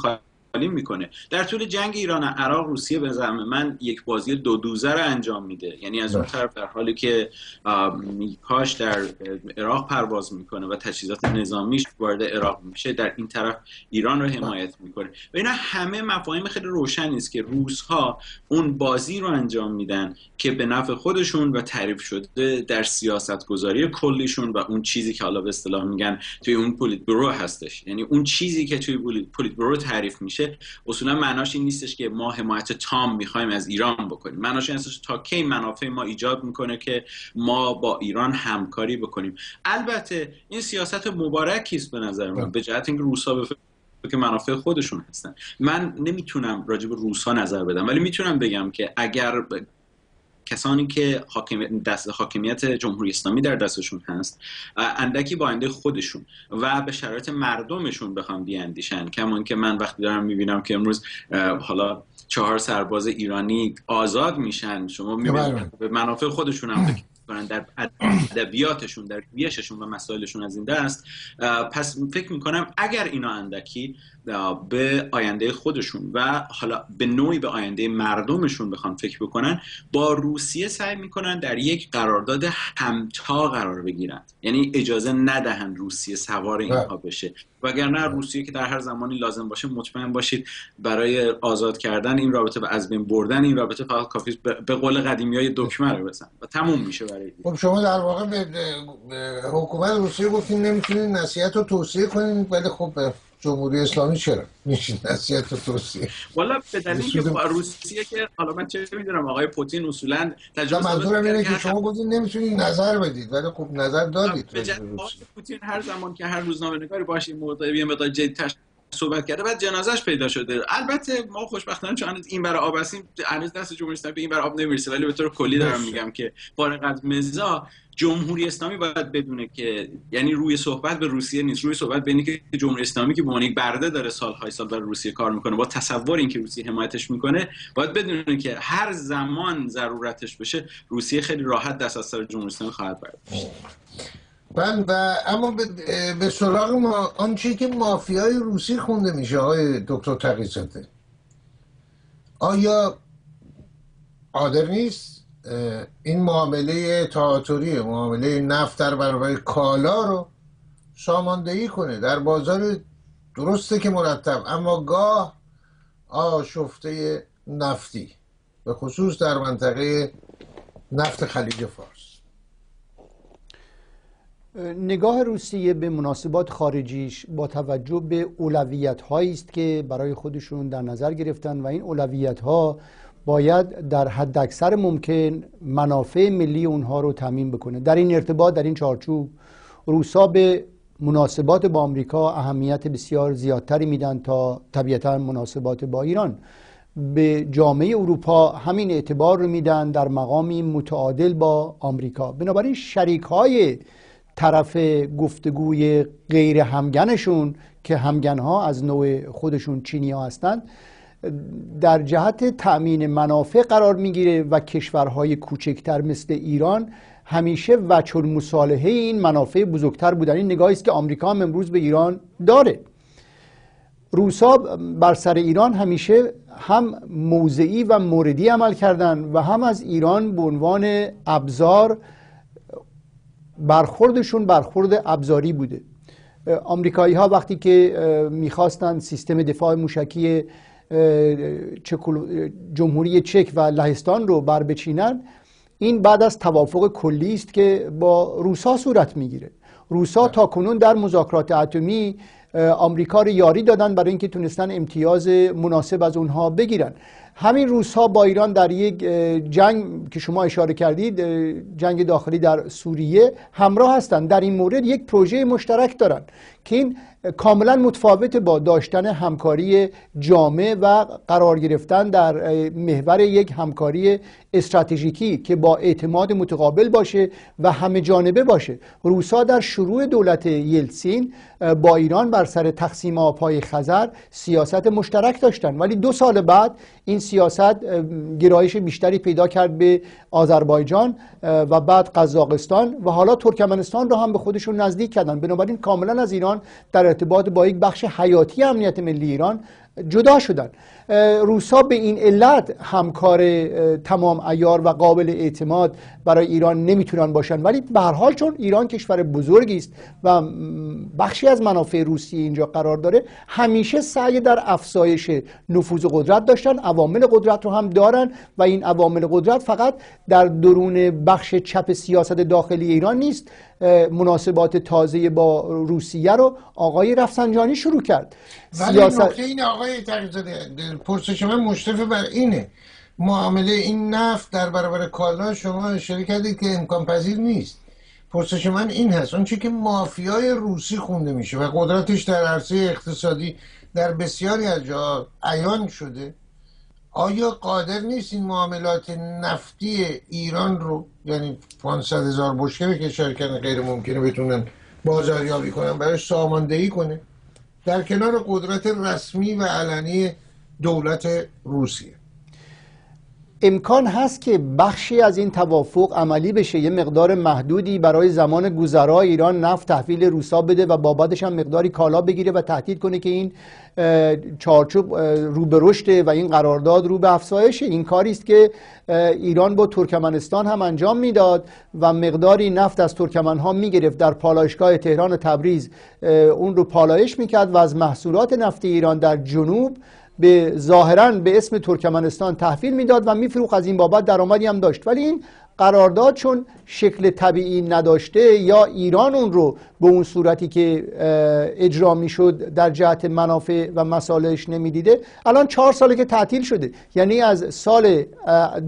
می‌کنه. در طول جنگ ایران عراق روسیه به زعم من یک بازی دو دوزه رو انجام میده. یعنی از اون بله. طرف در حالی که میکاش در عراق پرواز می‌کنه و تجهیزات نظامیش وارد عراق میشه در این طرف ایران رو حمایت می‌کنه. و اینا همه مفاهیم خیلی روشنی است که روس ها اون بازی رو انجام میدن که به نفع خودشون و تعریف شده در سیاست گذاری کلیشون و اون چیزی که حالا به اصطلاح میگن توی اون پولیت برو هستش. یعنی اون چیزی که توی پولیت برو تعریف میشه. میشه. اصولا معناش این نیستش که ما حمایت تام می‌خوایم از ایران بکنیم. معناش این تا کی منافع ما ایجاد می‌کنه که ما با ایران همکاری بکنیم. البته این سیاست مبارکی است به نظر من به جهت اینکه روسا به که منافع خودشون هستن. من نمی‌تونم راجع به روسا نظر بدم ولی می‌تونم بگم که اگر کسانی که حاکم دست حاکمیت جمهوری اسلامی در دستشون هست اندکی با آینده خودشون و به شرایط مردمشون بخوام بیاندیشن کمان که من وقتی دارم می‌بینم که امروز حالا چهار سرباز ایرانی آزاد میشن شما می‌بینید بله. به منافع خودشون هم در ادبیاتشون در ویششون و مسائلشون از این دست پس فکر می‌کنم اگر اینا اندکی به آینده خودشون و حالا به نوعی به آینده مردمشون بخوان فکر بکنن با روسیه سعی می‌کنن در یک قرارداد همتا قرار بگیرن. یعنی اجازه ندهن روسیه سوار اینها بله. بشه. وگرنه روسیه که در هر زمانی لازم باشه مطمئن باشید برای آزاد کردن این رابطه و از بین بردن این رابطه فقط کافی به قول قدیمی های دکمه رو بزن و تموم میشه برای خب شما در واقع به حکومت روسیه گفتین نمی‌تونید نصیحت رو توصیه کنین ولی خب جمهوری اسلامی چرا؟ میشین نصیحت توصیه. والا به دلیل که روسیه که حالا من چه می‌دونم آقای پوتین اصولا تجربه منظورم اینه که شما گفتین نمی‌تونید نظر بدید ولی خب نظر دادید پوتین هر زمان که هر روزنامه نگاری باشه این موضوع یه مقدار جدی صحبت کرده بعد جنازش پیدا شده. البته ما خوشبختانه چون این برای آب هستیم هنوز دست جمهوری اسلامی به این برای آب نمی‌رسه ولی به طور کلی دارم میگم که فارغ از مزا جمهوری اسلامی باید بدونه که یعنی روی صحبت به روسیه نیست. روی صحبت بینی که جمهوری اسلامی که به عنوان برده داره سالهای سال برای روسیه کار می‌کنه با تصور اینکه روسیه حمایتش می‌کنه باید بدونه که هر زمان ضرورتش بشه روسیه خیلی راحت دست از سر جمهوری اسلامی خواهد برداشت بله و اما به سراغ ما آنچه که مافیای روسی خونده میشه های دکتر تقیزاده آیا قادر نیست؟ این معامله تئاتری معامله نفت در برابر کالا رو ساماندهی کنه. در بازار درسته که مرتب اما گاه آشفته نفتی به خصوص در منطقه نفت خلیج فارس. نگاه روسیه به مناسبات خارجیش با توجه به اولویت هایی است که برای خودشون در نظر گرفتن و این اولویت ها باید در حد اکثر ممکن منافع ملی اونها رو تامین بکنه. در این ارتباط در این چارچوب روسا به مناسبات با آمریکا اهمیت بسیار زیادتری میدن تا طبیعتا مناسبات با ایران. به جامعه اروپا همین اعتبار رو میدن در مقامی متعادل با آمریکا. بنابراین شریک های طرف گفتگوی غیر همگنشون که همگنها از نوع خودشون چینی ها هستند در جهت تأمین منافع قرار می‌گیره و کشورهای کوچکتر مثل ایران همیشه وچ المصالحه این منافع بزرگتر بودن این نگاهی است که آمریکا هم امروز به ایران داره. روسا بر سر ایران همیشه هم موضعی و موردی عمل کردن و هم از ایران به عنوان ابزار برخوردشون برخورد ابزاری بوده. آمریکایی ها وقتی که می‌خواستن سیستم دفاع موشکی جمهوری چک و لهستان رو بر بچینن این بعد از توافق کلی است که با روسا صورت می‌گیره. روسا تا کنون در مذاکرات اتمی آمریکا رو یاری دادن برای اینکه تونستن امتیاز مناسب از اونها بگیرن. همین روزها با ایران در یک جنگ که شما اشاره کردید جنگ داخلی در سوریه همراه هستند. در این مورد یک پروژه مشترک دارن که این کاملا متفاوت با داشتن همکاری جامع و قرار گرفتن در محور یک همکاری استراتژیکی که با اعتماد متقابل باشه و همه جانبه باشه. روسا در شروع دولت یلسین با ایران بر سر تقسیم آبهای خزر سیاست مشترک داشتن. ولی دو سال بعد این سیاست گرایش بیشتری پیدا کرد به آذربایجان و بعد قزاقستان و حالا ترکمنستان رو هم به خودشون نزدیک کردن. بنابراین کاملا از ایران در ارتباط با یک بخش حیاتی امنیت ملی ایران جدا شدن. روسا به این علت همکار تمام ایار و قابل اعتماد برای ایران نمی‌تونن باشن. ولی به هر حال چون ایران کشور بزرگی است و بخشی از منافع روسیه اینجا قرار داره همیشه سعی در افزایش نفوذ قدرت داشتن عوامل قدرت رو هم دارن و این عوامل قدرت فقط در درون بخش چپ سیاست داخلی ایران نیست. مناسبات تازه با روسیه رو آقای رفسنجانی شروع کرد. ولی سیاست... نکته این آقای پرسش من مشتفه بر اینه. معامله این نفت در برابر کالا شما اشاره کردید که امکان پذیر نیست. پرسش من این هست. اون که مافیای روسی خونده میشه و قدرتش در عرصه اقتصادی در بسیاری از جا عیان شده آیا قادر نیست این معاملات نفتی ایران رو یعنی 500 هزار بشکه که کردن غیر ممکنه بتونن بازاریابی کنن برای ساماندهی کنه؟ در کنار قدرت رسمی و علنی دولت روسیه. امکان هست که بخشی از این توافق عملی بشه. یه مقدار محدودی برای زمان گذرا ایران نفت تحویل روسا بده و بابتش هم مقداری کالا بگیره و تهدید کنه که این چارچوب رو به رشد و این قرارداد رو به افزایش این کاری است که ایران با ترکمنستان هم انجام می‌داد و مقداری نفت از ترکمن ها می‌گرفت. در پالایشگاه تهران و تبریز اون رو پالایش می‌کرد و از محصولات نفت ایران در جنوب به ظاهرا به اسم ترکمنستان تحویل می‌داد و میفروخت از این بابت درآمدی هم داشت. ولی این قرارداد چون شکل طبیعی نداشته یا ایران اون رو به اون صورتی که اجرا می‌شد در جهت منافع و مسائلش نمی‌دیده الان چهار ساله که تعطیل شده. یعنی از سال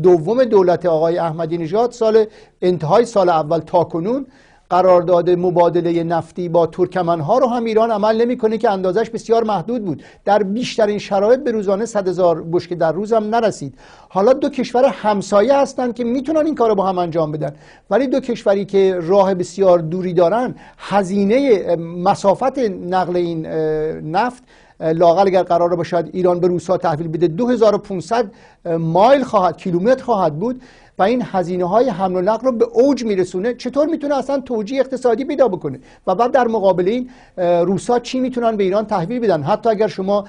دوم دولت آقای احمدی نژاد سال انتهای سال اول تا کنون قرارداد مبادله نفتی با ها رو هم ایران عمل نمی‌کنه که اندازش بسیار محدود بود. در بیشترین شرایط به روزانه 100 هزار بشکه در روز هم نرسید. حالا دو کشور همسایه هستند که می‌تونن این کارو با هم انجام بدن. ولی دو کشوری که راه بسیار دوری دارن هزینه مسافت نقل این نفت لاقل اگر قرار باشد ایران به روسا تحویل بده. 2500 مایل خواهد کیلومتر خواهد بود و این هزینه های حمل و نقل رو به اوج میرسونه. چطور می‌تونه اصلا توجیه اقتصادی پیدا بکنه؟ و بعد در مقابل این روسا چی می‌تونن به ایران تحویل بدن؟ حتی اگر شما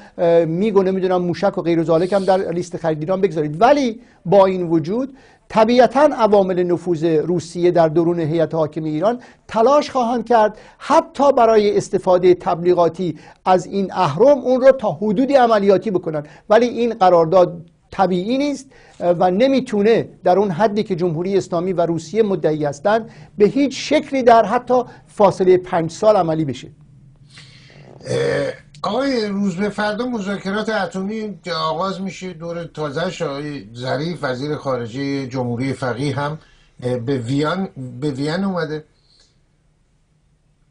میگونه نمی‌دونم موشک و غیر هم در لیست خریدیران بگذارید. ولی با این وجود طبیعتا عوامل نفوذ روسیه در درون هیئت حاکم ایران تلاش خواهند کرد حتی برای استفاده تبلیغاتی از این اهرم اون رو تا حدودی عملیاتی بکنن ولی این قرارداد طبیعی نیست و نمی‌تونه در اون حدی که جمهوری اسلامی و روسیه مدعی هستند به هیچ شکلی در حتی فاصله پنج سال عملی بشه. آقای روز به فردا مذاکرات اتمی آغاز میشه دور تازه آقای ظریف وزیر خارجه جمهوری فقیه هم به ویان به وین اومده.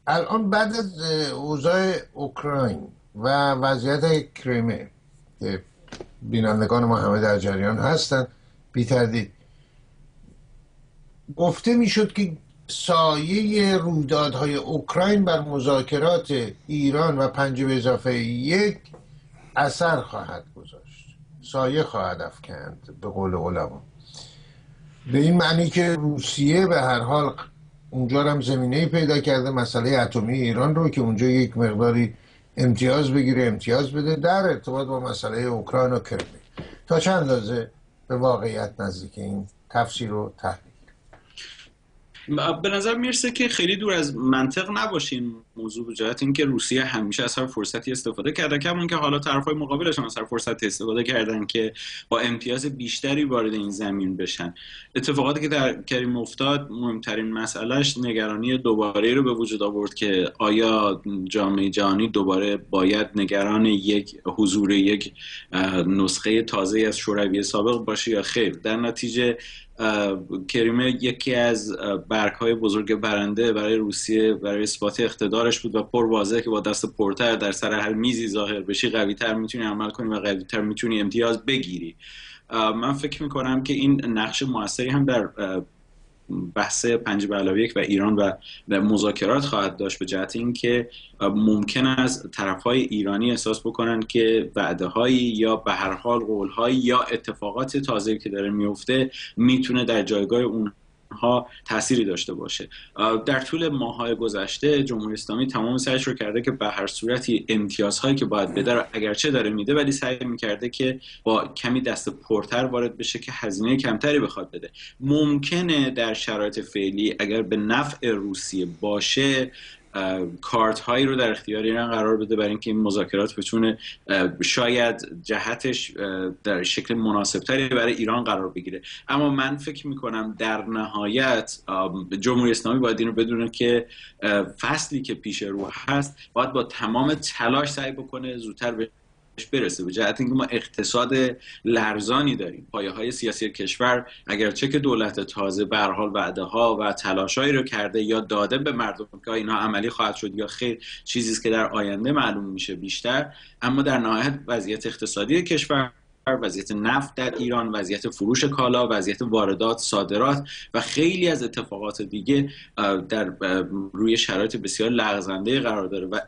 الان بعد از اوضاع اوکراین و وضعیت کریمه بینندگان ما همه در جریان هستند بی تردید. گفته می‌شد که سایه رویدادهای اوکراین بر مذاکرات ایران و پنج به اضافه یک اثر خواهد گذاشت. سایه خواهد افکند به قول علما. به این معنی که روسیه به هر حال اونجا هم زمینه پیدا کرده مسئله اتمی ایران رو که اونجا یک مقداری امتیاز بگیره امتیاز بده در ارتباط با مسئله اوکراین و کرمی تا چند اندازه به واقعیت نزدیک این تفسیر و تحلیل به نظر می‌رسه که خیلی دور از منطق نباشین موضوع به جهت اینکه روسیه همیشه از هر فرصتی استفاده کرده کما که حالا طرفهای مقابلش هم از هر فرصتی استفاده کردن که با امتیاز بیشتری وارد این زمین بشن. اتفاقاتی که در کریم افتاد مهمترین مسئلهش نگرانی دوباره رو به وجود آورد که آیا جامعه جهانی دوباره باید نگران یک حضور یک نسخه تازه از شوروی سابق باشه یا خیر. در نتیجه کریمه یکی از برگ های بزرگ برنده برای روسیه برای اثبات اقتدارش بود و پر واضح که با دست پرتر در سر هر میزی ظاهر بشی قوی تر می‌تونی عمل کنی و قوی تر می‌تونی امتیاز بگیری. من فکر می‌کنم که این نقش موثری هم در بحث پنج به یک و ایران و مذاکرات خواهد داشت به جهت اینکه ممکن است طرف های ایرانی احساس بکنن که وعده هایی یا به هر حال قول هایی یا اتفاقات تازه که داره میفته می‌تونه در جایگاه اون ها تأثیری داشته باشه. در طول ماهای گذشته جمهوری اسلامی تمام سعیش رو کرده که به هر صورتی امتیازهایی که باید بده اگرچه داره میده ولی سعی می‌کرده که با کمی دست پرتر وارد بشه که هزینه کمتری بخواد بده. ممکنه در شرایط فعلی اگر به نفع روسیه باشه کارت هایی رو در اختیار ایران قرار بده برای اینکه این مذاکرات بتونه شاید جهتش در شکل مناسبتری برای ایران قرار بگیره. اما من فکر می‌کنم در نهایت جمهوری اسلامی باید این رو بدونه که فصلی که پیش رو هست باید با تمام تلاش سعی بکنه زودتر به برسه. به جهت اینکه ما اقتصاد لرزانی داریم. پایه های سیاسی کشور اگرچه که دولت تازه به حال وعده ها و تلاشایی رو کرده یا داده به مردم که اینا عملی خواهد شد یا خیر چیزی که در آینده معلوم میشه بیشتر. اما در نهایت وضعیت اقتصادی کشور وضعیت نفت در ایران وضعیت فروش کالا وضعیت واردات صادرات و خیلی از اتفاقات دیگه در روی شرایط بسیار لغزنده قرار داره و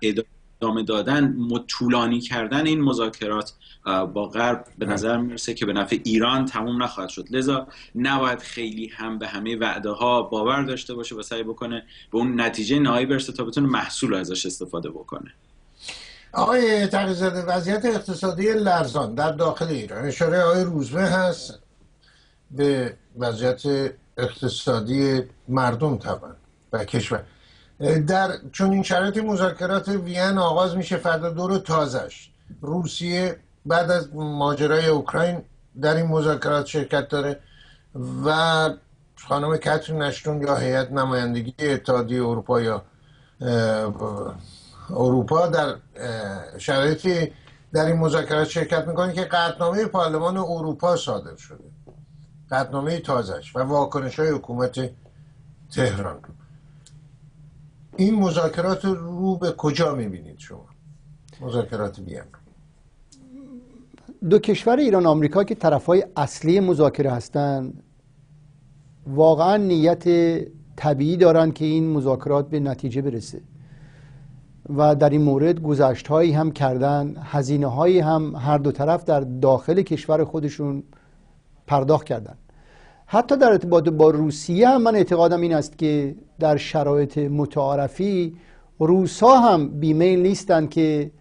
ادامه دادن طولانی کردن این مذاکرات با غرب به نظر می‌رسه که به نفع ایران تموم نخواهد شد. لذا نباید خیلی هم به همه وعده ها باور داشته باشه و سعی بکنه به اون نتیجه نهایی برسه تا بتونه محصول ازش استفاده بکنه. آقای تقیزاده وضعیت اقتصادی لرزان در داخل ایران. اشاره آقای روزبه هست به وضعیت اقتصادی مردم طبعا و کشور. در چون این شرایط مذاکرات وین آغاز میشه فردا دور تازش روسیه بعد از ماجرای اوکراین در این مذاکرات شرکت داره و خانم کاترین اشتون یا هیئت نمایندگی اتحادیه اروپا یا اروپا در شرایطی در این مذاکرات شرکت می‌کنه که قطنامه پارلمان اروپا صادر شده. قطنامه تازش و واکنش های حکومت تهران. این مذاکرات رو به کجا می‌بینید شما؟ مذاکرات وین. دو کشور ایران آمریکا که طرف های اصلی مذاکره هستند واقعا نیت طبیعی دارن که این مذاکرات به نتیجه برسه. و در این مورد گذشت هایی هم کردن هزینه هایی هم هر دو طرف در داخل کشور خودشون پرداخت کردن. حتی در ارتباط با روسیه هم من اعتقادم این است که در شرایط متعارفی روسا هم بیمیل نیستند که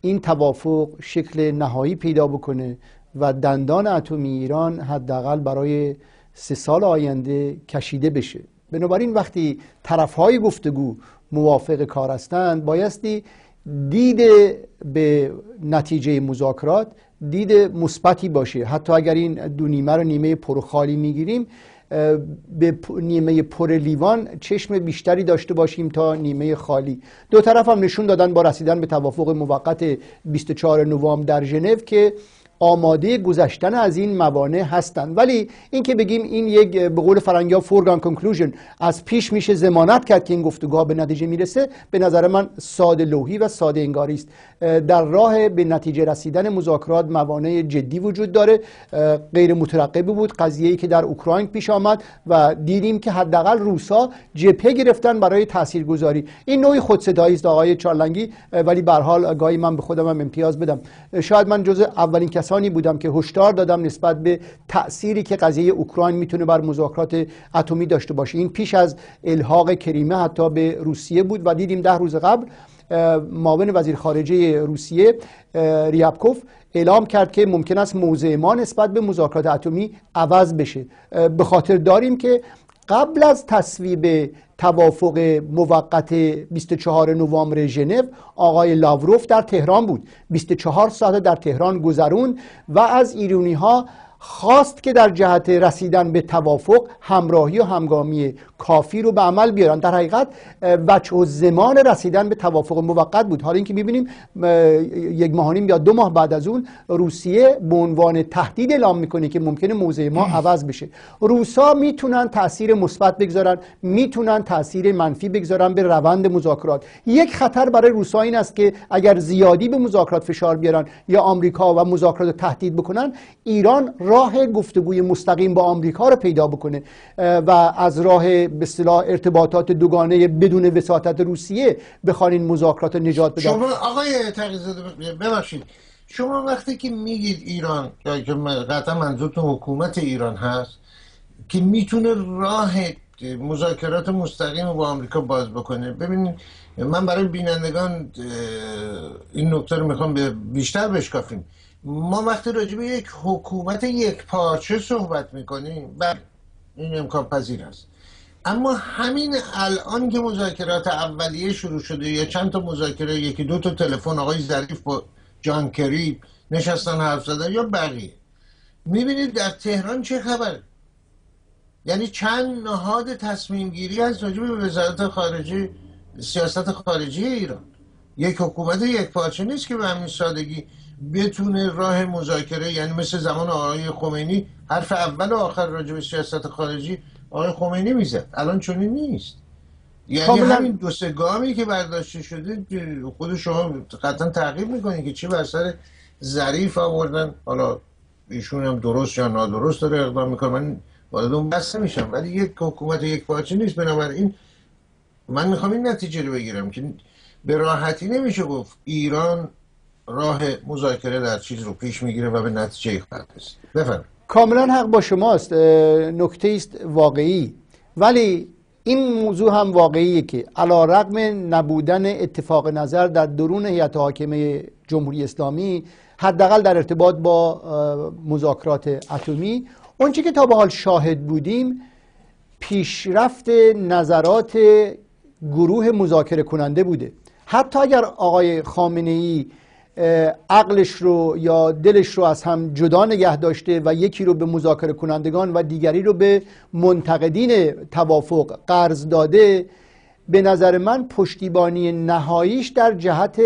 این توافق شکل نهایی پیدا بکنه و دندان اتمی ایران حداقل برای سه سال آینده کشیده بشه. بنابراین وقتی طرفهای گفتگو موافق کار هستند بایستی دید به نتیجه مذاکرات دید مثبتی باشه. حتی اگر این دو نیمه رو نیمه پرخالی می‌گیریم به نیمه پر لیوان چشم بیشتری داشته باشیم تا نیمه خالی. دو طرف هم نشون دادن با رسیدن به توافق موقت 24 نوامبر در ژنو که آماده گذشتن از این موانع هستند ولی اینکه بگیم این یک به قول فرنگی ها فورگان کنکلوژن از پیش میشه زمانت کرد که این گفتگاه به نتیجه می‌رسه به نظر من ساده لوحی و ساده انگاری است. در راه به نتیجه رسیدن مذاکرات موانع جدی وجود داره غیر مترقبی بود قضیه ای که در اوکراین پیش آمد و دیدیم که حداقل روسا جبهه گرفتن برای تاثیرگذاری. این نوعی خودصدایی است آقای چارلنگی ولی به حال گاهی من به خودم هم امتیاز بدم. شاید من جز اولین کس کسانی بودم که هشدار دادم نسبت به تأثیری که قضیه اوکراین می‌تونه بر مذاکرات اتمی داشته باشه. این پیش از الحاق کریمه حتی به روسیه بود و دیدیم ده روز قبل معاون وزیر خارجه روسیه ریابکوف اعلام کرد که ممکن است موضع ما نسبت به مذاکرات اتمی عوض بشه. به خاطر داریم که قبل از تصویب توافق موقت 24 نوامبر ژنو آقای لاوروف در تهران بود. 24 ساعت در تهران گذرون و از ایرونی ها خواست که در جهت رسیدن به توافق همراهی و همگامی کافی رو به عمل بیارن. در حقیقت وجه و زمان رسیدن به توافق موقت بود. حالا اینکه می‌بینیم یک ماه یا دو ماه بعد از اون روسیه به عنوان تهدید اعلام می‌کنه که ممکنه موضع ما عوض بشه. روسا می‌تونن تاثیر مثبت بگذارن می‌تونن تاثیر منفی بگذارن به روند مذاکرات. یک خطر برای روسا این است که اگر زیادی به مذاکرات فشار بیارن یا آمریکا و مذاکرات تهدید بکنن ایران راه گفتگوی مستقیم با آمریکا رو پیدا بکنه و از راه به اصطلاح ارتباطات دوگانه بدون وساطت روسیه بخوان مذاکرات نجات بدن. شما آقای تقیزاده ببخشید. شما وقتی که میگید ایران که قطعا منظورتون حکومت ایران هست که می‌تونه راه مذاکرات مستقیم با آمریکا باز بکنه. ببینید من برای بینندگان این نکته رو می‌خوام بیشتر بشکافیم. ما وقتی راجع به یک حکومت یک پارچه صحبت می‌کنیم بله، این امکان پذیر است. اما همین الان که مذاکرات اولیه شروع شده یا چند تا مذاکره یکی دو تا تلفن آقای ظریف با جان کری نشستن حرف زدن یا بقیه. می‌بینید در تهران چه خبر یعنی چند نهاد تصمیم گیری از راجع وزارت خارجه سیاست خارجی ایران. یک حکومت یک پارچه نیست که به همین سادگی بتونه راه مذاکره یعنی مثل زمان آقای خمینی حرف اول و آخر راجع به سیاست خارجی آقای خمینی می‌زد. الان چنین نیست. یعنی همین دو سه گامی که برداشته شده خود شما قطعا تعقیب می‌کنید که چی بر سر ظریف آوردن. حالا ایشون هم درست یا نادرست داره اقدام می‌کنه. من وارد اون بسته میشم ولی یک حکومت یک پارچه نیست. بنابراین من می‌خوام این نتیجه رو بگیرم که به راحتی نمیشه گفت ایران راه مذاکره در چیز رو پیش می‌گیره و به نتیجه خواهد رسید. بفرمایید. کاملا حق با شماست نکته است واقعی. ولی این موضوع هم واقعیه که علا رقم نبودن اتفاق نظر در درون هیئت حاکمه جمهوری اسلامی حداقل در ارتباط با مذاکرات اتمی اونچه که تا به حال شاهد بودیم پیشرفت نظرات گروه مذاکره کننده بوده. حتی اگر آقای خامنه ای عقلش رو یا دلش رو از هم جدا نگه داشته و یکی رو به مذاکره کنندگان و دیگری رو به منتقدین توافق قرض داده به نظر من پشتیبانی نهاییش در جهت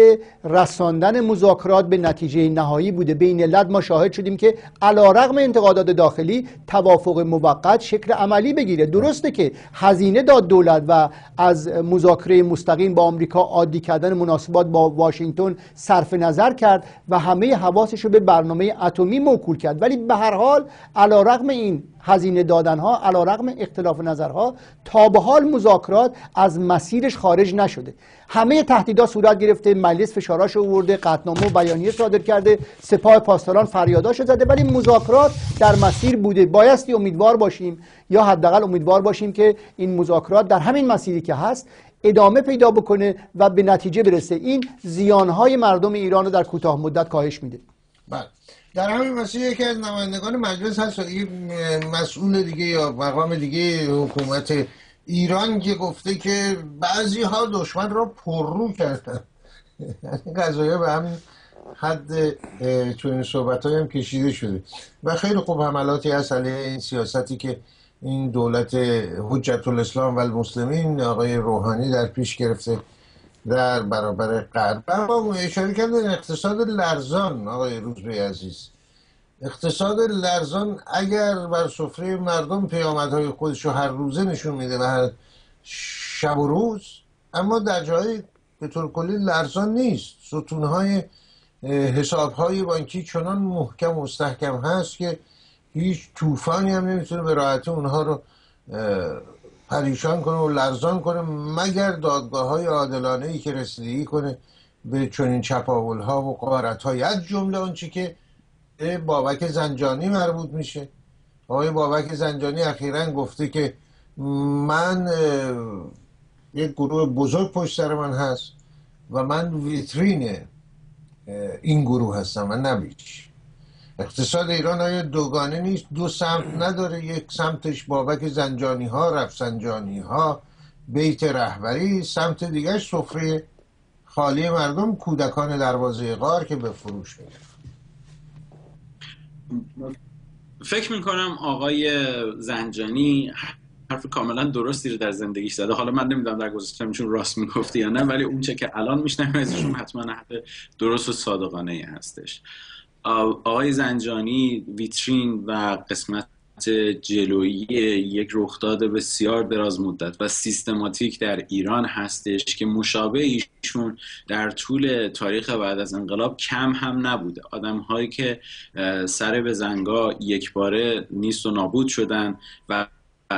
رساندن مذاکرات به نتیجه نهایی بوده. بین علت ما شاهد شدیم که علا رغم انتقادات داخلی توافق موقت شکل عملی بگیره. درسته که هزینه داد دولت و از مذاکره مستقیم با آمریکا عادی کردن مناسبات با واشنگتن صرف نظر کرد و همه حواسش رو به برنامه اتمی موکول کرد. ولی به هر حال علا رغم این هزینه دادن ها علا رقم اختلاف نظرها تا به حال مذاکرات از مسیرش خارج نشده. همه تهدیدها صورت گرفته مجلس فشاراش آورده قطنامه و بیانیه صادر کرده. سپاه پاسداران فریاداش زده ولی مذاکرات در مسیر بوده. بایستی امیدوار باشیم یا حداقل امیدوار باشیم که این مذاکرات در همین مسیری که هست ادامه پیدا بکنه و به نتیجه برسه. این زیانهای مردم ایران رو در کوتاه مدت کاهش میده. بله. در همین مسئله یکی از نمایندگان مجلس هست یه مسئول دیگه یا مقام دیگه حکومت ایران که گفته که بعضی ها دشمن را پررو کردن. قضایه به همین حد چون این صحبت هم کشیده شده. و خیلی خوب حملاتی هست علیه این سیاستی که این دولت حجت الاسلام و المسلمین آقای روحانی در پیش گرفته. در برابر غرب. اما اشاره کردن اقتصاد لرزان آقای روزبه عزیز. اقتصاد لرزان اگر بر سفره مردم پیامدهای خودش رو هر روزه نشون میده و هر شب و روز اما در جای به طور کلی لرزان نیست. ستونهای حسابهای بانکی چنان محکم و مستحکم هست که هیچ طوفانی هم نمی‌تونه به راحتی اونها رو پریشان کنه و لرزان کنه مگر دادگاه های عادلانه ای که رسیدگی کنه به چنین چپاول ها و قارت های از جمله آنچه که بابک زنجانی مربوط میشه. آقای بابک زنجانی اخیرا گفته که من یک گروه بزرگ پشت سر من هست و من ویترین این گروه هستم و نبیش اقتصاد ایران های دوگانه نیست؟ دو سمت نداره یک سمتش بابک زنجانی ها رفسنجانی ها بیت رهبری سمت دیگه سفره خالی مردم کودکان دروازه غار که به فروش میره فکر می‌کنم آقای زنجانی حرف کاملا درستی رو در زندگیش زده. حالا من نمی‌دونم در گذشته چون راست می‌گفته یا نه ولی اون چه که الان میشنم ازشون حتما حرف درست و صادقانه ای هستش. آقای زنجانی ویترین و قسمت جلویی یک رخداد بسیار دراز مدت و سیستماتیک در ایران هستش که مشابه ایشون در طول تاریخ بعد از انقلاب کم هم نبوده. آدم هایی که سر به زنگا یک باره نیست و نابود شدن و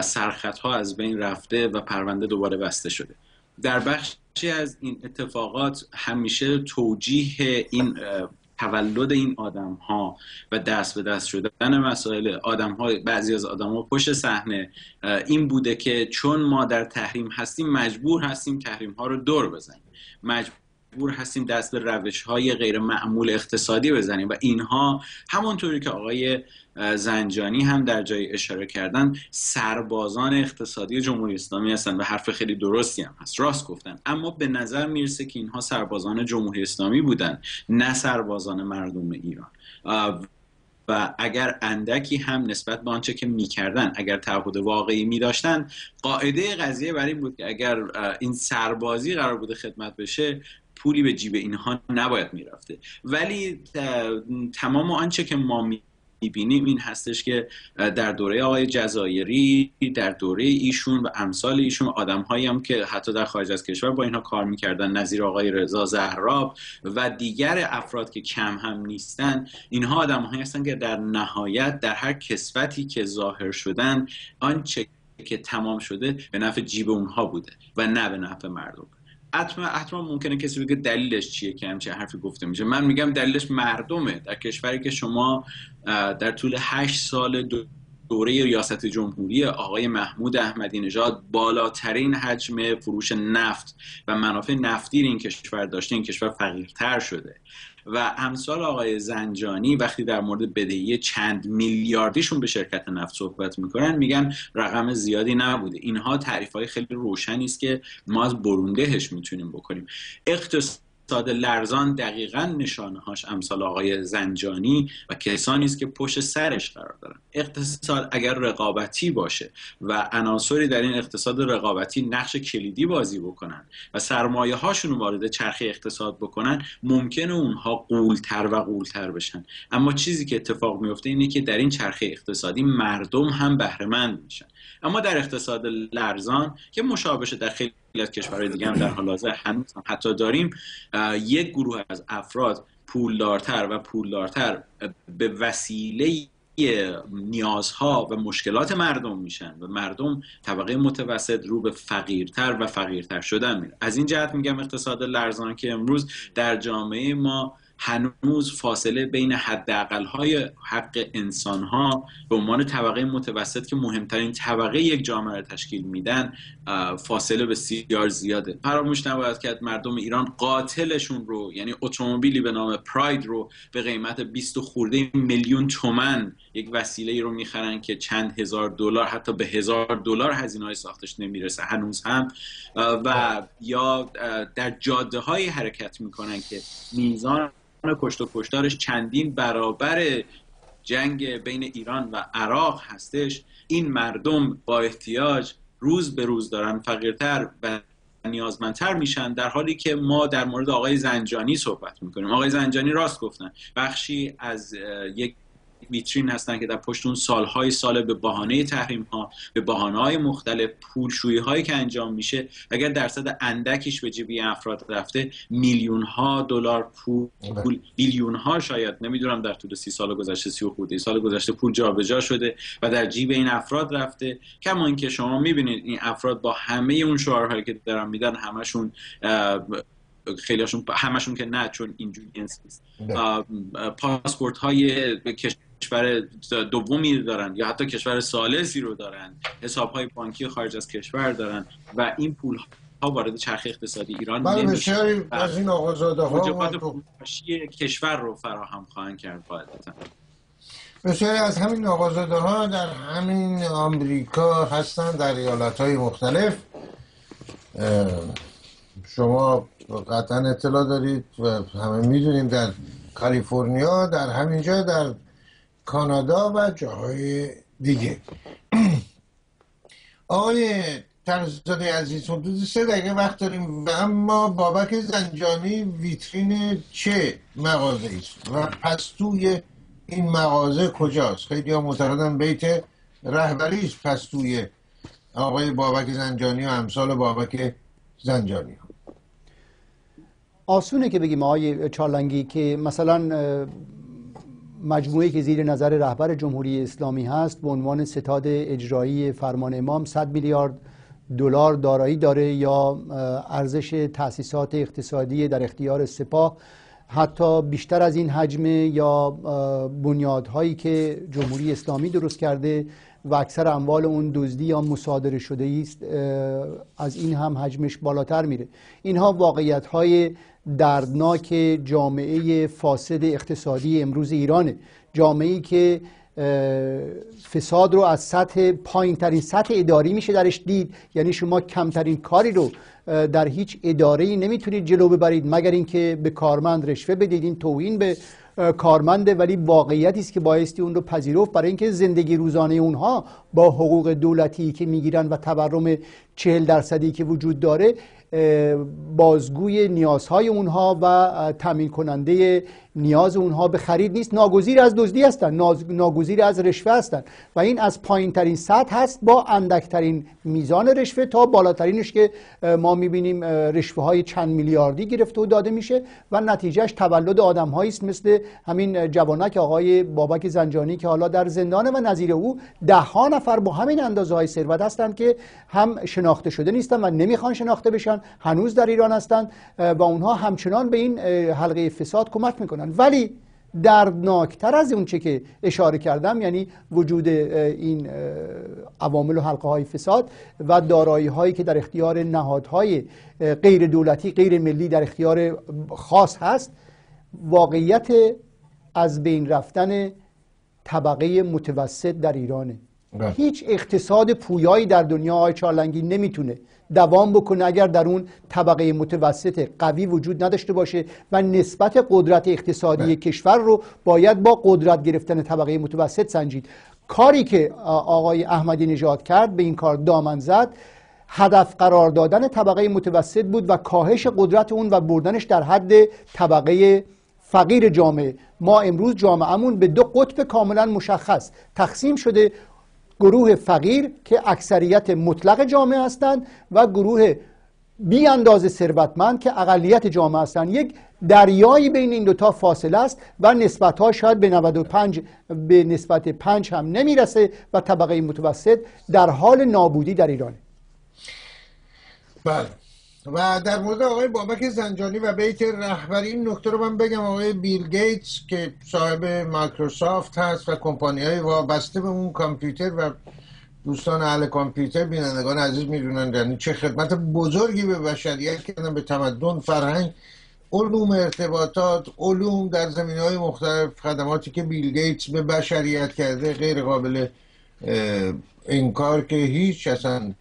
سرخط ها از بین رفته و پرونده دوباره بسته شده. در بخشی از این اتفاقات همیشه توجیه این تولد این آدم ها و دست به دست شدن مسائل آدم ها بعضی از آدم ها پشت صحنه این بوده که چون ما در تحریم هستیم مجبور هستیم تحریم ها رو دور بزنیم. مجبور هستیم دست به روش های غیر معمول اقتصادی بزنیم و اینها همونطوری که آقای زنجانی هم در جای اشاره کردن سربازان اقتصادی جمهوری اسلامی هستن و حرف خیلی درستی هم هست. راست گفتن اما به نظر می‌رسه که اینها سربازان جمهوری اسلامی بودن نه سربازان مردم ایران. و اگر اندکی هم نسبت به آنچه که می‌کردن اگر تعهد واقعی میداشتن قاعده قضیه بر این بود که اگر این سربازی قرار بوده خدمت بشه پولی به جیب اینها نباید می‌رفته. ولی تمام آنچه که ما می می‌بینیم. این هستش که در دوره آقای جزایری در دوره ایشون و امثال ایشون آدم هایی هم که حتی در خارج از کشور با اینها کار می‌کردن. نظیر آقای رضا زهراب و دیگر افراد که کم هم نیستن. اینها آدم هایی هستن که در نهایت در هر کسوتی که ظاهر شدن آنچه که تمام شده به نفع جیب اونها بوده و نه به نفع مردم. حتما حتما ممکنه کسی بگه دلیلش چیه که همچین حرفی گفته میشه. من میگم دلیلش مردمه. در کشوری که شما در طول هشت سال دوره ریاست جمهوری آقای محمود احمدی نژاد بالاترین حجم فروش نفت و منافع نفتی این کشور داشته این کشور فقیرتر شده. و امثال آقای زنجانی وقتی در مورد بدهی چند میلیاردیشون به شرکت نفت صحبت می‌کنن میگن رقم زیادی نبوده. اینها تعریف های خیلی روشنی است که ما از بروندهش می‌تونیم بکنیم. اقتصاد اقتصاد لرزان دقیقا نشانه هاش امثال آقای زنجانی و کسانی است که پشت سرش قرار دارن. اقتصاد اگر رقابتی باشه و عناصری در این اقتصاد رقابتی نقش کلیدی بازی بکنن و سرمایه هاشون وارد چرخه اقتصاد بکنن ممکنه اونها قولتر و قولتر بشن. اما چیزی که اتفاق میفته اینه که در این چرخه اقتصادی مردم هم بهرهمند میشن. اما در اقتصاد لرزان که مشابهش در خیلی از کشورهای دیگه هم در حال حاضر هنوز هم حتی داریم یک گروه از افراد پولدارتر و پولدارتر به وسیله نیازها و مشکلات مردم میشن و مردم طبقه متوسط رو به فقیرتر و فقیرتر شدن میره از این جهت میگم اقتصاد لرزان که امروز در جامعه ما هنوز فاصله بین حداقل های حق انسان ها به عنوان طبقه متوسط که مهمترین طبقه یک جامعه را تشکیل میدن فاصله بسیار زیاده. فراموش نباید کرد مردم ایران قاتلشون رو یعنی اتومبیلی به نام پراید رو به قیمت 20 خورده میلیون تومن یک وسیله رو می‌خرن که چند هزار دلار حتی به هزار دلار هزینه های ساختش نمی‌رسه. هنوز هم و یا در جاده های حرکت می‌کنن که میزان کشت و کشتارش چندین برابر جنگ بین ایران و عراق هستش. این مردم با احتیاج روز به روز دارن فقیرتر و نیازمندتر میشن در حالی که ما در مورد آقای زنجانی صحبت می‌کنیم. آقای زنجانی راست گفتن بخشی از یک ویترین هستن که در پشت اون سالهای سال به بهانه تحریم ها به بهانه های مختلف پولشویی هایی که انجام میشه اگر درصد اندکیش به جیبی افراد رفته میلیون ها دلار پول بیلیون ها شاید نمی‌دونم در طول سی سال گذشته سی و خورده سال گذشته پول جابجا شده و در جیب این افراد رفته. کما اینکه شما می‌بینید این افراد با همه اون شعارهایی که دارن میدن همشون خیلیشون همشون که نه چون اینجوری نیست. بله. پاسپورت های کشور دومی دارن یا حتی کشور سالسی رو دارن. حساب های بانکی خارج از کشور دارن و این پول ها وارد چرخ اقتصادی ایران بله بسیاری از این آقازاده ها پولپاشی کشور رو فراهم خواهند کرد قاعدتا. بسیاری از همین آقازاده ها در همین آمریکا هستند در ایالت های مختلف شما قطعا اطلاع دارید و همه می‌دونیم در کالیفرنیا در همینجا در کانادا و جاهای دیگه. آقای ترزاده عزیز حدود سه دقیقه وقت داریم و اما بابک زنجانی ویترین چه مغازه است؟ و پستوی این مغازه کجاست؟ خیلی ها معتقدن بیت رهبری است پستوی آقای بابک زنجانی و امثال بابک زنجانی. آسونه که بگیم آقای چارلنگی که مثلا مجموعه که زیر نظر رهبر جمهوری اسلامی هست به عنوان ستاد اجرایی فرمان امام 100 میلیارد دلار دارایی داره یا ارزش تأسیسات اقتصادی در اختیار سپاه. حتی بیشتر از این حجم یا بنیادهایی که جمهوری اسلامی درست کرده و اکثر اموال اون دزدی یا مصادره شده است از این هم حجمش بالاتر میره. اینها واقعیت های دردناک جامعه فاسد اقتصادی امروز ایرانه. جامعه ای که فساد رو از سطح پایین ترین سطح اداری میشه درش دید. یعنی شما کمترین کاری رو در هیچ اداره ای نمی‌تونید جلو ببرید مگر اینکه به کارمند رشوه بدید. این توهین به کارمنده ولی واقعیتی است که بایستی اون رو پذیرفت برای اینکه زندگی روزانه اونها با حقوق دولتی که می‌گیرن و تورم چهل درصدی که وجود داره بازگوی نیازهای اونها و تامین کننده نیاز اونها به خرید نیست. ناگزیر از دزدی هستن ناگزیر از رشوه هستن و این از پایین ترین سطح هست با اندکترین میزان رشوه تا بالاترینش که ما می‌بینیم رشوه های چند میلیاردی گرفته و داده میشه و نتیجهش تولد آدم است مثل همین جوانک آقای بابک زنجانی که حالا در زندان و نظیر او ده ها نفر با همین اندازه های ثروت هستند که هم شناخته شده نیستن و نمی‌خوان شناخته بشن. هنوز در ایران هستند و اونها همچنان به این حلقه فساد کمک می‌کنن. ولی دردناکتر از اون چه که اشاره کردم یعنی وجود این عوامل و حلقه های فساد و دارایی هایی که در اختیار نهادهای غیر دولتی غیر ملی در اختیار خاص هست واقعیت از بین رفتن طبقه متوسط در ایرانه. بله. هیچ اقتصاد پویایی در دنیا آقای چارلنگی نمی‌تونه دوام بکنه اگر در اون طبقه متوسط قوی وجود نداشته باشه و نسبت قدرت اقتصادی بله. کشور رو باید با قدرت گرفتن طبقه متوسط سنجید کاری که آقای احمدی نژاد کرد به این کار دامن زد هدف قرار دادن طبقه متوسط بود و کاهش قدرت اون و بردنش در حد طبقه فقیر جامعه ما امروز جامعهمون به دو قطب کاملا مشخص تقسیم شده گروه فقیر که اکثریت مطلق جامعه هستند و گروه بی اندازه ثروتمند که اقلیت جامعه هستند. یک دریایی بین این دوتا فاصله است و نسبت ها شاید به 95 به نسبت 5 هم نمی‌رسه و طبقه متوسط در حال نابودی در ایرانه. بله. و در مورد آقای بابک زنجانی و بیت رهبری این نکته رو من بگم. آقای بیل گیتس که صاحب مایکروسافت هست و کمپانی های وابسته به اون کامپیوتر و دوستان اهل کامپیوتر بینندگان عزیز می‌دونن یعنی چه خدمت بزرگی به بشریت کردن به تمدن فرهنگ علوم ارتباطات علوم در زمین های مختلف خدماتی که بیل گیتس به بشریت کرده غیر قابل انکار که هیچ اصلا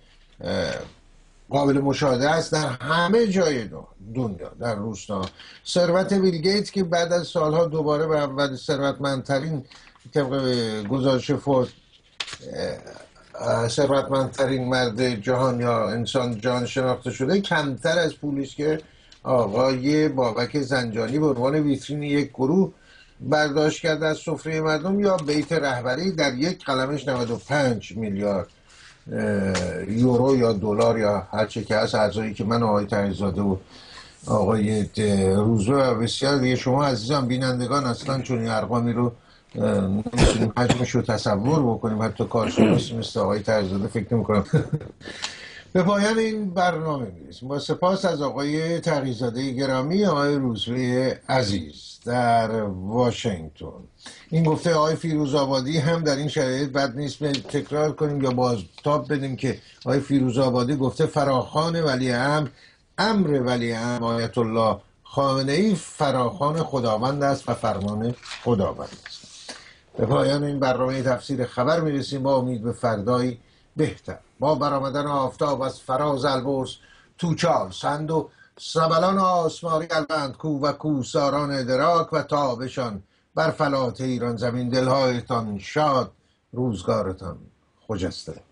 قابل مشاهده است در همه جای دنیا در روستا. ثروت بیل گیتس که بعد از سالها دوباره به اول ثروتمندترین طبق گزارش فورد ثروتمندترین مرد جهان یا انسان جهان شناخته شده کمتر از پولی است که آقای بابک زنجانی به عنوان ویترین یک گروه برداشت کرده از سفره مردم یا بیت رهبری در یک قلمش 95 میلیارد یورو یا دلار یا هر چه که هست اعضایی که من آقای تغییرزاده و آقای روزبه و بسیار دیگه شما عزیزان بینندگان اصلا چون این ارقامی رو نمی‌تونیم حجمش رو تصور بکنیم. حتی کارشناسی مثل آقای تغییرزاده فکر نمی کنم به پایان این برنامه می‌رسیم. با سپاس از آقای تغییزاده گرامی آقای روزوی عزیز در واشنگتن. این گفته آقای فیروز آبادی هم در این شرایط بد نیست تکرار کنیم یا بازتاب بدیم که آقای فیروز آبادی گفته فراخان ولی امر امر ولی امر آیت الله خامنه ای فراخان خداوند است و فرمان خداوند است. به پایان این برنامه تفسیر خبر می‌رسیم. با امید به فردایی بهتر. با برآمدن آفتاب از فراز البرز توچال سند و سبلان آسماری البند کو و کوساران دراک و تابشان بر فلات ایران زمین دلهایتان شاد روزگارتان خجسته.